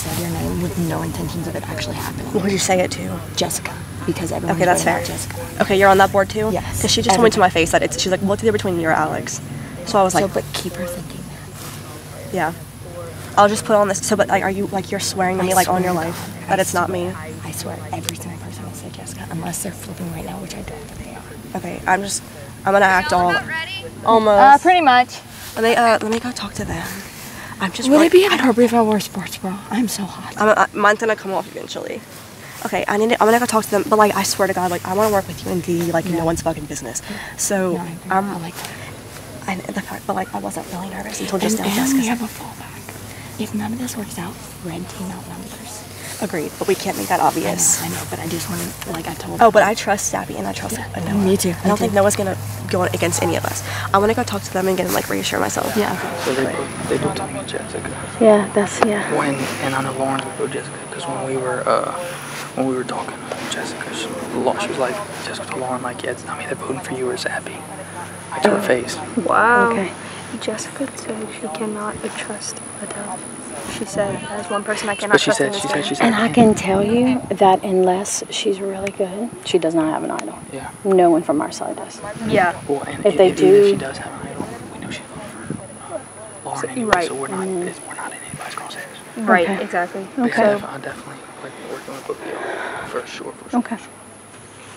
It's like I said your name with no intentions of it actually happening. What would you say it to? Jessica, because everyone. Okay, that's fair. Jessica. Okay, you're on that board too? Yes, Because she just told me to my face that it's, she's like, what's the difference between you or Alex? So I was like, so, but keep her thinking. yeah. I'll just put on this. So, but like, are you like you're swearing to me like on your life that it's not me? I swear, every single person will say Jessica, unless they're flipping right now, which I don't think they are. Okay, I'm just, I'm gonna act all, almost. Uh, pretty much. Let me, uh, let me go talk to them. I'm just. Would really- it be I don't- appropriate if I wore a sports bra? I'm so hot. I'm, uh, mine's gonna come off eventually. Okay, I need to, I'm gonna go talk to them, but like I swear to God, like I want to work with you and Dee like no one's fucking business. So No. I'm I like and the fact, but like I wasn't really nervous until just and, now. and we have a fallback. If none of this works out, red team outnumbers. Agreed, but we can't make that obvious. I know, I know, but I just want to, like I told. Oh, but I trust Zappy and I trust uh, Noah. Me too, I me don't think too. Noah's gonna go against any of us. I want to go talk to them and get like reassure myself. Yeah. So they put, they do tell me Jessica. Yeah, that's yeah. When and I know Lauren would put Jessica because when we were uh when we were talking, Jessica she, she was like Jessica to Lauren like yeah, I mean they're voting for you or Zappy. Like to her face. Wow. Okay. Jessica said she cannot trust Adele. She said, as one person, I cannot But she trust said in this she said she said And I can tell you that unless she's really good, she does not have an idol. Yeah. No one from our side does. Yeah. Well, and If they even if she does have an idol, we know she's voted for uh, Lauren So- anyway, right. so we're not it's, we're not in anybody's crosshairs. Right, Okay. exactly. But Okay. yeah, I definitely like working with both of y'all for sure. For sure. Okay.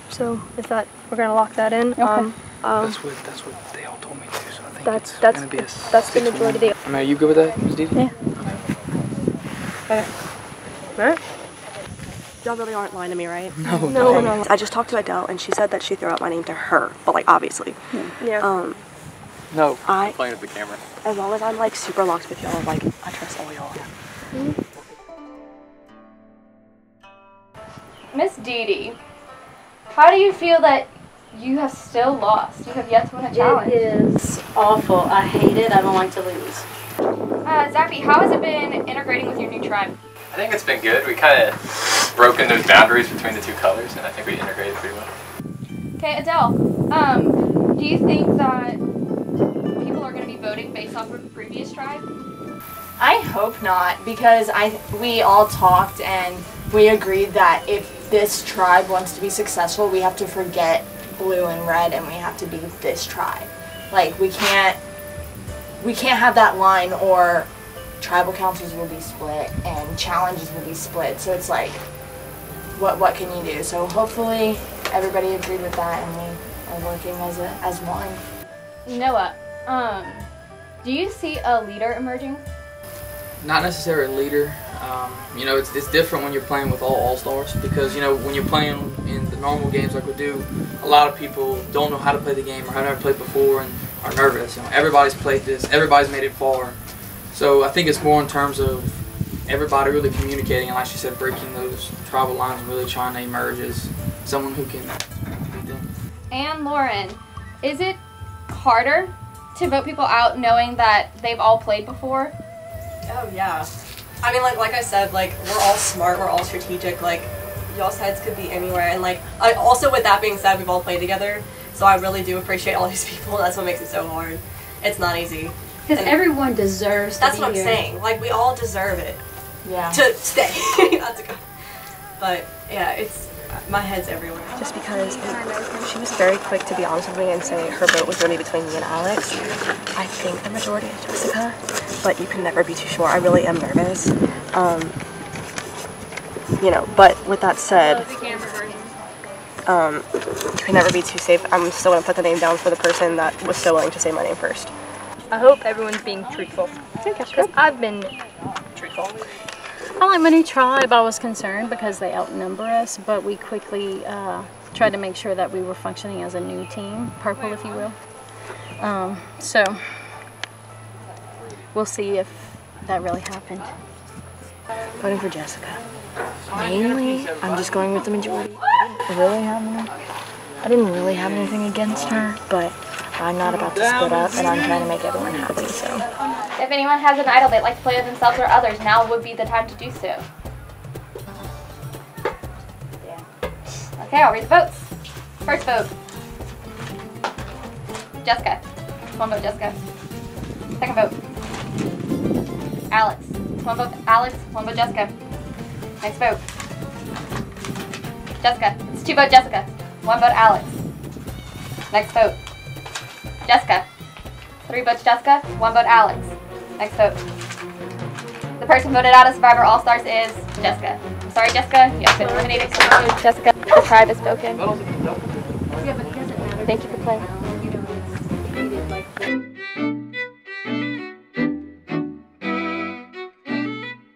So, if that, we're gonna lock that in. Um, um, That's what that's what they all told me too. So I think That's- that's gonna be a the- that's the six majority one. of I mean, are you good with that, Ms. Dee Dee? Yeah. Okay. Alright. Y'all really aren't lying to me, right? No, No, no. I just talked to Adele and she said that she threw out my name to her, but like obviously. Yeah. Um, No. I Playing with the camera. as long as I'm like super locked with y'all, like I trust all y'all. Miss Dee Dee, how do you feel that you have still lost? You have yet to win a challenge. It is awful. I hate it. I don't like to lose. Uh, Zappy, how has it been integrating with your new tribe? I think it's been good. We kind of broken those boundaries between the two colors, and I think we integrated pretty well. Okay, Adele, um, do you think that people are going to be voting based off of the previous tribe? I hope not, because I we all talked and we agreed that if this tribe wants to be successful, we have to forget blue and red and we have to be this tribe. Like we can't we can't have that line or tribal councils will be split and challenges will be split. So it's like what what can you do? So hopefully everybody agreed with that and we are working as a as one. Noah, um, do you see a leader emerging? not necessarily a leader. Um, you know, it's, it's different when you're playing with all all stars because you know when you're playing in the normal games like we do, a lot of people don't know how to play the game or have never played before and are nervous. You know, everybody's played this, everybody's made it far. So I think it's more in terms of everybody really communicating and, like she said, breaking those tribal lines and really trying to emerge as someone who can beat them. And Lauren, is it harder to vote people out knowing that they've all played before? Oh yeah. I mean, like like I said, like we're all smart, we're all strategic. Like y'all's heads could be anywhere, and like I, also with that being said, we've all played together, So I really do appreciate all these people. That's what makes it so hard. It's not easy. Because everyone deserves to That's be what I'm here. saying. Like we all deserve it. Yeah. To stay. Not to go. But yeah, it's my head's everywhere. Just because she was very quick to be honest with me and say her vote was really between me and Alex. I think the majority is Jessica, but you can never be too sure. I really am nervous. Um, you know, but with that said, um, you can never be too safe. I'm still gonna put the name down for the person that was so willing to say my name first. I hope everyone's being truthful. Because I've been truthful. I like my new tribe. I was concerned because they outnumber us, but we quickly uh, tried to make sure that we were functioning as a new team, purple, if you will. Um, so we'll see if that really happened. Voting for Jessica. Mainly, I'm just going with the majority. I didn't really have any, I didn't really have anything against her, but I'm not about to split up, and I'm trying to make everyone happy. So If anyone has an idol they'd like to play with themselves or others, now would be the time to do so. Okay, I'll read the votes. First vote. Jessica. One vote, Jessica. Second vote. Alex. One vote, Alex. One vote, Jessica. Next vote. Jessica. It's two vote, Jessica. One vote, Alex. Next vote. Jessica. Three votes, Jessica. One vote, Alex. Next vote. The person voted out of Survivor All Stars is Jessica. I'm sorry, Jessica. You have been eliminated. Jessica, the tribe has spoken. Thank you for playing.